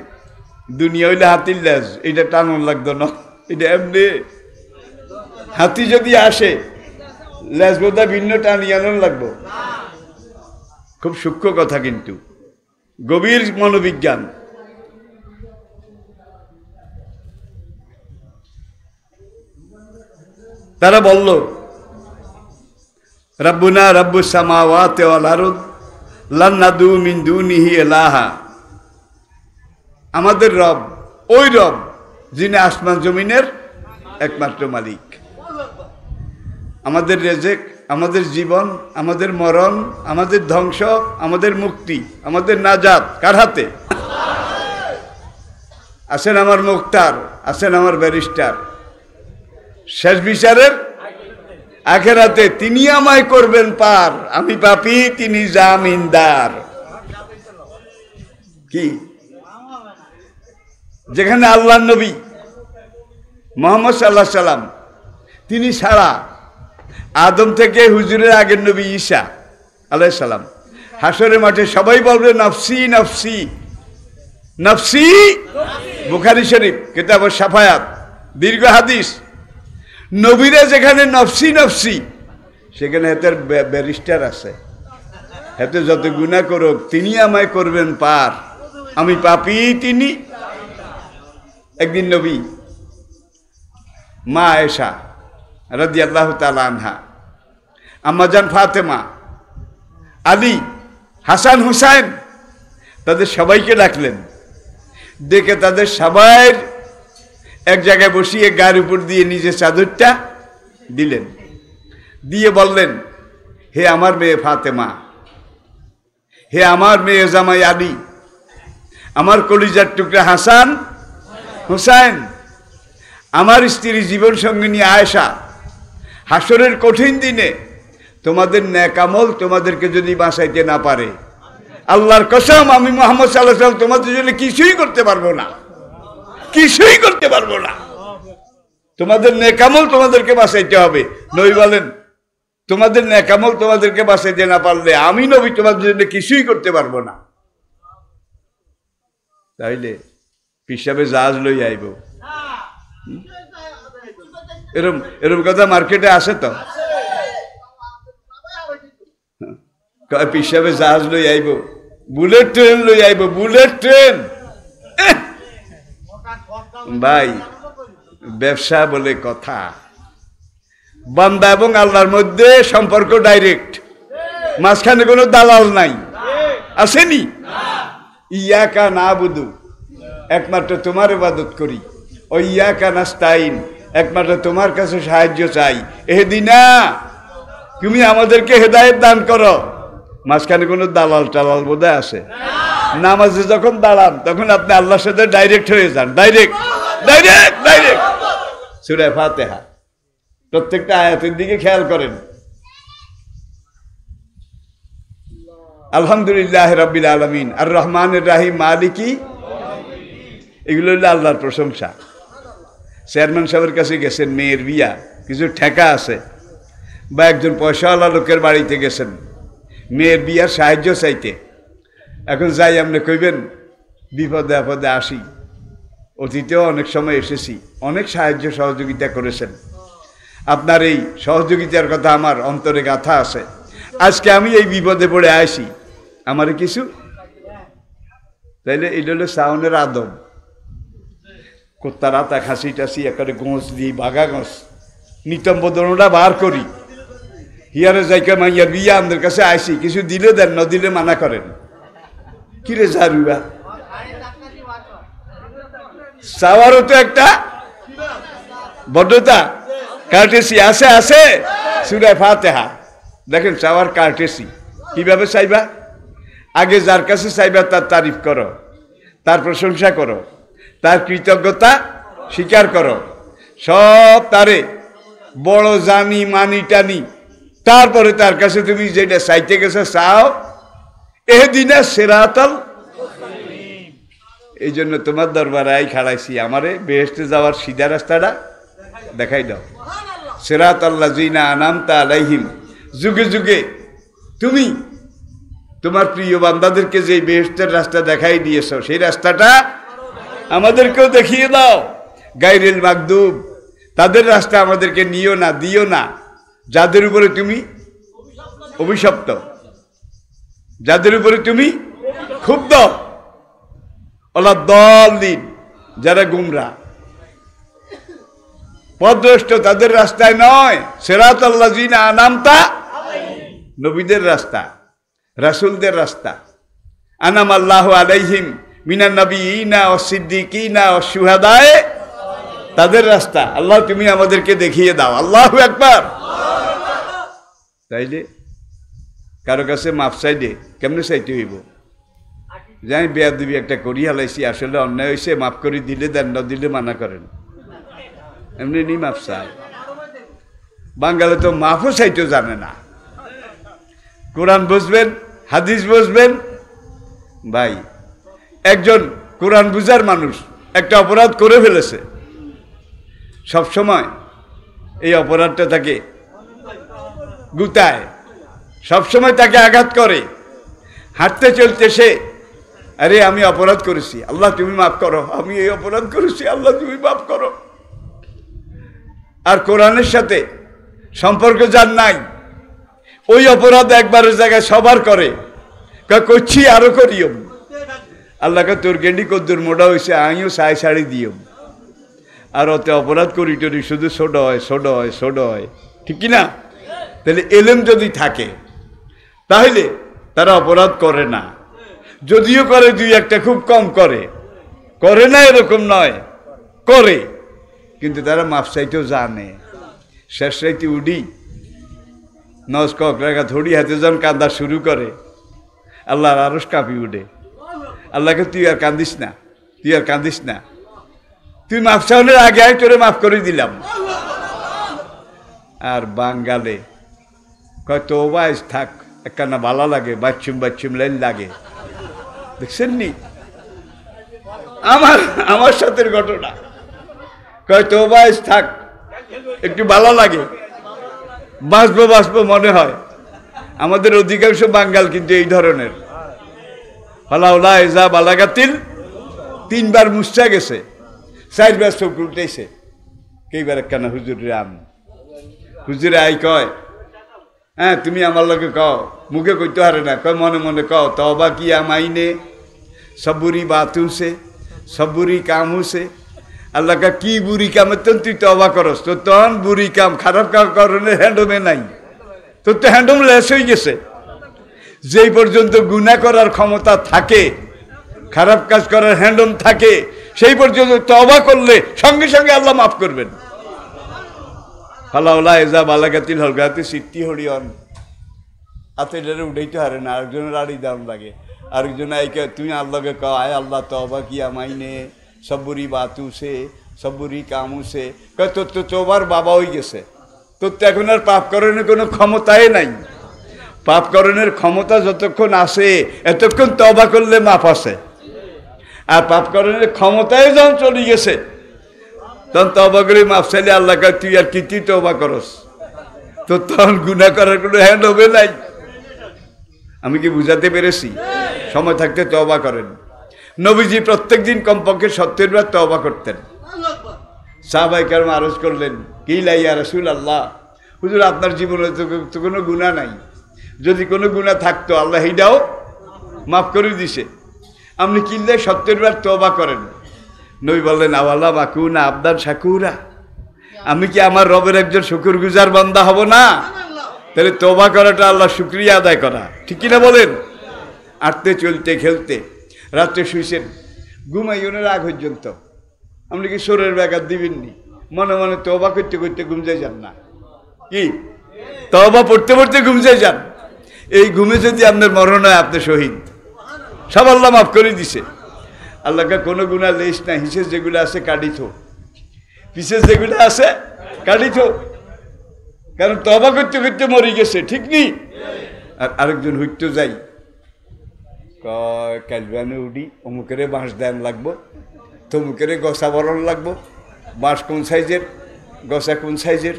দুনিয়া হইলে হাতির লেজ, এটা টানানো লাগতো না। এটা এমনি হাতি যদি আসে, লেজ বোধহয় ভিন্ন টানিয়ানো লাগবো। খুব সূক্ষ্ম কথা কিন্তু। গভীর মনোবিজ্ঞান। তারা বলল, রব্বুনা রব্বু সামাওয়াতে ওয়াল আরদ লান্নাদু মিন দুনিহি ইলাহা। আমাদের রব, ওই রব, যিনি আসমান জমিনের একমাত্র মালিক। আমাদের রেজেক, আমাদের জীবন, আমাদের মরণ, আমাদের ধ্বংস, আমাদের মুক্তি, আমাদের নাজাত, কার হাতে? আছেন আমার মুক্তার আছেন আমার ব্যারিস্টার। শেষ বিচারের আখেরাতে তিনি আমায় করবেন পার। আমি পাপি, তিনি জামিনদার। কি? যেখানে আল্লাহ নবী মোহাম্মদ সাল্লাহ সাল্লাম, তিনি ছাড়া আদম থেকে হুজুরের আগের নবী ঈশা আলাহ সাল্লাম হাসরের মাঠে সবাই বলবে, নফসি নফসি নফসি। বুখারি শরীফ কেতাব সাফায়াত দীর্ঘ হাদিস। নবীরা যেখানে নফসি নফসি, সেখানে হেতের ব্যারিস্টার আছে। হেতে যত গুণা করুক, তিনি আমায় করবেন পার। আমি পাপি তিনি। একদিন নবী, মা আয়েশা রাদি আল্লাহ আনহা আম্মাজান ফাতেমা, আলী, হাসান হুসাইন, তাদের সবাইকে ডাকলেন। ডেকে তাদের সবাই এক জায়গায় বসিয়ে গায়ের উপর দিয়ে নিজের চাদরটা দিলেন। দিয়ে বললেন, হে আমার মেয়ে ফাতেমা, হে আমার মেয়ে জামাই আলী, আমার কলিজার টুকরা হাসান হুসাইন, আমার স্ত্রী জীবন সঙ্গিনী আয়েশা, হাসরের কঠিন দিনে তোমাদের ন্যাকামল তোমাদেরকে যদি বাঁচাইতে না পারে, আল্লাহর কসম আমি মোহাম্মদ সাল্লাহ সাল্লাম তোমাদের জন্য কিছুই করতে পারব না। কিছুই করতে পারব না। তোমাদের নেকামল তোমাদেরকে বাঁচাইতে হবে। নবী বলেন, তোমাদের নেকামল তোমাদেরকে বাঁচাইতে না পারলে আমি নবী, তোমাদের জন্য কিছুই করতে পারব না। তাইলে পিসাবে জাহাজ লই আইব। এরম এরম কথা মার্কেটে আসে তো? পিসাবে জাহাজ লই আইব, বুলেট ট্রেন লই আইব, বুলেট ট্রেন। ভাই, ব্যবসা বলে কথা। বান্দা এবং আল্লাহর মধ্যে সম্পর্ক ডাইরেক্ট মাঝখানে কোনো দালাল নাই। আসেনি? ইয়াকা না বুধু একমাত্র তোমার ইবাদত করি। ও ইয়াকা নাস্তাইন। একমাত্র তোমার কাছে সাহায্য চাই। এদিনা তুমি আমাদেরকে হেদায়ত দান করো। মাঝখানে কোনো দালাল টালাল বোধহয় আছে? নামাজে যখন দাঁড়ান, তখন আপনি আল্লাহর সাথে ডাইরেক্ট হয়ে যান। ডাইরেক্ট ডাইরেক্ট ডাইরেক্ট সুরে ফাতেহা। প্রত্যেকটা আয়াতের দিকে খেয়াল করেন। আলহামদুলিল্লাহ রবিল আলমিন। আর রহমান রাহিম মালিকি। এগুলো হলো আল্লাহর প্রশংসা। চেয়ারম্যান সাহেবের কাছে গেছেন, মেয়ের বিয়া। কিছু ঠেকা আছে। বা একজন পয়সাওয়ালা লোকের বাড়িতে গেছেন। মেয়ের বিয়ার সাহায্য চাইতে। এখন যাই, আপনি কইবেন, বিপদে আপদে আসি। অতীতেও অনেক সময় এসেছি, অনেক সাহায্য সহযোগিতা করেছেন। আপনার এই সহযোগিতার কথা আমার অন্তরে গাথা আছে। আজকে আমি এই বিপদে পড়ে আসি আমার কিছু? তাইলে এটা হলো সাউনের আদব। কোত্তা রাতা খাসি টাসি একেবারে গোঁস দিই, বাঘা গোঁস নিতম্ব দোনোটা বার করি। হিয়ারে যাইকে মাইয়ার বিয়া আমাদের কাছে আইসি, কিছু দিলে দেন, না দিলে মানা করেন। কিরে জারুবা চাওয়ারও তো একটা বদ্ধতা কার্টেসি আছে আছে? সুরায় ফাতেহা। দেখেন চাওয়ার কার্টেসি। কীভাবে চাইবা? আগে যার কাছে চাইবা, তার তারিফ করো, তার প্রশংসা করো, তার কৃতজ্ঞতা স্বীকার করো। সব তারে, বড় জানি, মানি টানি তারপরে তার কাছে তুমি যেটা চাইতে গেছো চাও। এ দিনে সেরাতাল এই জন্য তোমার দরবারে আই খাড়াইছি। আমারে বেহেস্টে যাওয়ার সিধা রাস্তাটা দেখাই দাও। সেরাত আল্লাহ জিনা আনামতা আলাইহিম। যুগে যুগে তুমি তোমার প্রিয় বান্দাদেরকে যে বেহেস্তের রাস্তা দেখাই দিয়েছ সেই রাস্তাটা আমাদেরকেও দেখিয়ে দাও। গাইরেল মাকদুব তাদের রাস্তা আমাদেরকে নিও না দিও না। যাদের উপরে তুমি অভিশপ্ত, যাদের উপরে তুমি ক্ষুব্ধ, ওলা দল দিন যারা গুমরা। পদষ্ট তাদের রাস্তায় নয় সেরাত আল্লাহ আনামতা নবীদের রাস্তা, রাসুলদের রাস্তা। আনাম আল্লাহ আলাইহিম মিনার নবী ইনা ও সিদ্দিক ইনা ও সুহাদায় তাদের রাস্তা। আল্লাহ তুমি আমাদেরকে দেখিয়ে দাও। আল্লাহ একবার তাইলে কারও কাছে মাপ চাইলে কেমনে চাইতে হইব? যাই বেয়া দিবি একটা করি হালাইছি, আসলে অন্যায় হয়েছে মাফ করে দিলে দেন দিলে মানা করেন। এমনি নি মাপ চাই বাঙালি তো মাফও চাইতেও জানে না। কোরআন বুঝবেন, হাদিস বুঝবেন। ভাই, একজন কোরআন বুঝার মানুষ একটা অপরাধ করে ফেলেছে। সব সময় এই অপরাধটা তাকে গুতায়। সবসময় তাকে আঘাত করে। হাঁটতে চলতে সে, আরে, আমি অপরাধ করেছি। আল্লাহ, তুমি মাফ করো। আমি এই অপরাধ করেছি। আল্লাহ, তুমি মাফ করো। আর কোরআনের সাথে সম্পর্ক যার নাই, ওই অপরাধ একবারের জায়গায় সবার করে। করছি, আরও করিও আল্লাহকে তোর গেন্ডি কদ্দুর মোটা হয়েছে আমিও সাই শাড়ি দিও আর অতে অপরাধ করি টরি শুধু ছোট হয় ছোট হয় ছোট হয়। ঠিক কি না? তাহলে এলেম যদি থাকে, তাহলে তারা অপরাধ করে না। যদিও করে, দুই একটা খুব কম করে। করে না এরকম নয়, করে। কিন্তু তারা মাপ জানে। শেষ চাইতে উডি নজ কক রেখা থড়ি হাতে যখন কান্দা শুরু করে, আল্লাহর আরস কাঁপি উঠে। আল্লাহকে তুই আর কান্দিস না, তুই আর কান্দিস না। তুই মাফ আগে আগে তোরে মাফ করে দিলাম। আর বাঙ্গালে কয়, তো বাইস থাক, একখানা ভালো লাগে বাচ্চুম বাচ্চুম লাইন লাগে। দেখছেন নি? আমার আমার সাথে ঘটনা। কয়, তো বাইস থাক, একটু ভালো লাগে। বাঁচবো বাঁচবো মনে হয়। আমাদের অধিকাংশ বাঙ্গাল কিন্তু এই ধরনের। হলাউলা এজা বালাগাতিল তিনবার মুসা গেছে, চারবার চোখ উল্টেছে কেইবার একখানা হুজুর রাম। হুজুরে আই কয় হ্যাঁ তুমি আমার লগে কও। মুখে কইতে হারে না, কয় মনে মনে কও তবা কি আমাইনে সবুরি বাত সে সবুরি কাম হুসে আল্লাহ কা বুড়ি কামে? তখন তুই তবা করস। তো তখন বুড়ি কাম, খারাপ কাম করণের হ্যান্ডমে নাই। তোর তো হ্যান্ডম লেস হয়ে গেছে। যেই পর্যন্ত গুণা করার ক্ষমতা থাকে, খারাপ কাজ করার হ্যান্ডম থাকে, সেই পর্যন্ত তবা করলে সঙ্গে সঙ্গে আল্লাহ মাফ করবেন। ফালাউলা এজা বালাগাতিল হলগাতে সিদ্ধি হরিয়ন হাতে ডেরে উঠাইতে হারে না আরেকজনের আড়ি দাম লাগে আরেকজন আইকে তুমি আল্লাহকে ক আয় আল্লাহ তবা কি আমাইনে সব্বুরি বাতু সে সব্বুরি কামু সে তোর তো চৌবার বাবা হয়ে গেছে তোর তো এখন আর পাপ করণের কোনো ক্ষমতাই নাই পাপ করণের ক্ষমতা যতক্ষণ আসে এতক্ষণ তবা করলে মাপ আছে আর পাপ করণের ক্ষমতায় যখন চলে গেছে তখন তবা করে মাপ চাইলে আল্লাহ কয়, তুই আর কি, তুই তবা করস? তো তখন গুণা করার কোনো হ্যান্ড হবে নাই। আমি কি বুঝাতে পেরেছি? সময় থাকতে তবা করেন। নবীজি প্রত্যেক দিন কমপক্ষে সত্তর বার তবা করতেন। সাহবাই কারম আরজ করলেন, কি লাইয়া রসুল আল্লাহ হুজুর, আপনার জীবনে তো কোনো গুণা নাই। যদি কোনো গুণা থাকতো, আল্লাহ এইটাও মাফ করে দিছে। আপনি কিনলে সত্তর বার তবা করেন। নবী বললেন আওয়াল্লাহ বাকুনা আবদান শাকুরা। আমি কি আমার রবের একজন শুকুর গুজার বান্দা হব না? তাহলে তোবা করাটা আল্লাহ শুক্রিয়া আদায় করা। ঠিক কিনা বলেন? আটতে চলতে খেলতে। রাত্রে শুয়েছেন ঘুমাইনের আগ পর্যন্ত। আপনি কি সোরের ব্যাঘাত দিবেননি? মনে মনে তবা করতে করতে ঘুমতে যান না। কি? তবা পড়তে পড়তে ঘুমতে যান। এই ঘুমে যদি আপনার মরণ হয়, আপনি শহীদ। সব আল্লাহ মাফ করে দিছে। আল্লাহকে কোনো গুণা লেস না হিসেব যেগুলো আছে কাটিত বিশেষ যেগুলো আছে কাটিত কারণ তবা করতে করতে মরে গেছে, ঠিক নেই আর আরেকজন হইতে যাই। কালবানে উডি অমুকেরে বাঁশ দেন লাগবো, তমুকেরে গসা বরণ লাগবো। বাঁশ কোন সাইজের? গসা কোন সাইজের?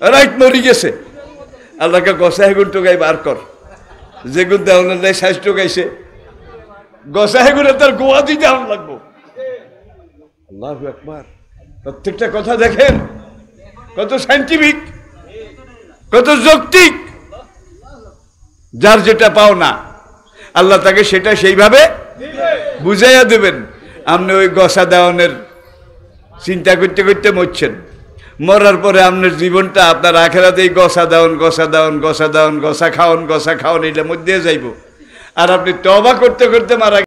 রাইট মরি গেছে। আল্লাহকে গসা হেগুন টোকাই বার কর। যেগুন দেওয়ানের দেয় সাইজ টোকাইছে। গসা হেগুনে তার গোয়া দিতে আম লাগবো। আল্লাহ একবার প্রত্যেকটা কথা দেখেন। কত সাইন্টিফিক কত যৌক্তিক। যার যেটা পাও না। আল্লাহ তাকে সেটা সেইভাবে বুঝাইয়া দেবেন। আপনি ওই গসা দেওয়ানের চিন্তা করতে করতে মরছেন। মরার পরে আপনার জীবনটা আপনার আখেরাতে এই গসা দেওয়ান গসা দেওয়ান গসা দেওয়ান, গসা খাওয়ান গসা খাওয়ান, এটার মধ্যে যাইব। আর আপনি তবা করতে করতে মারা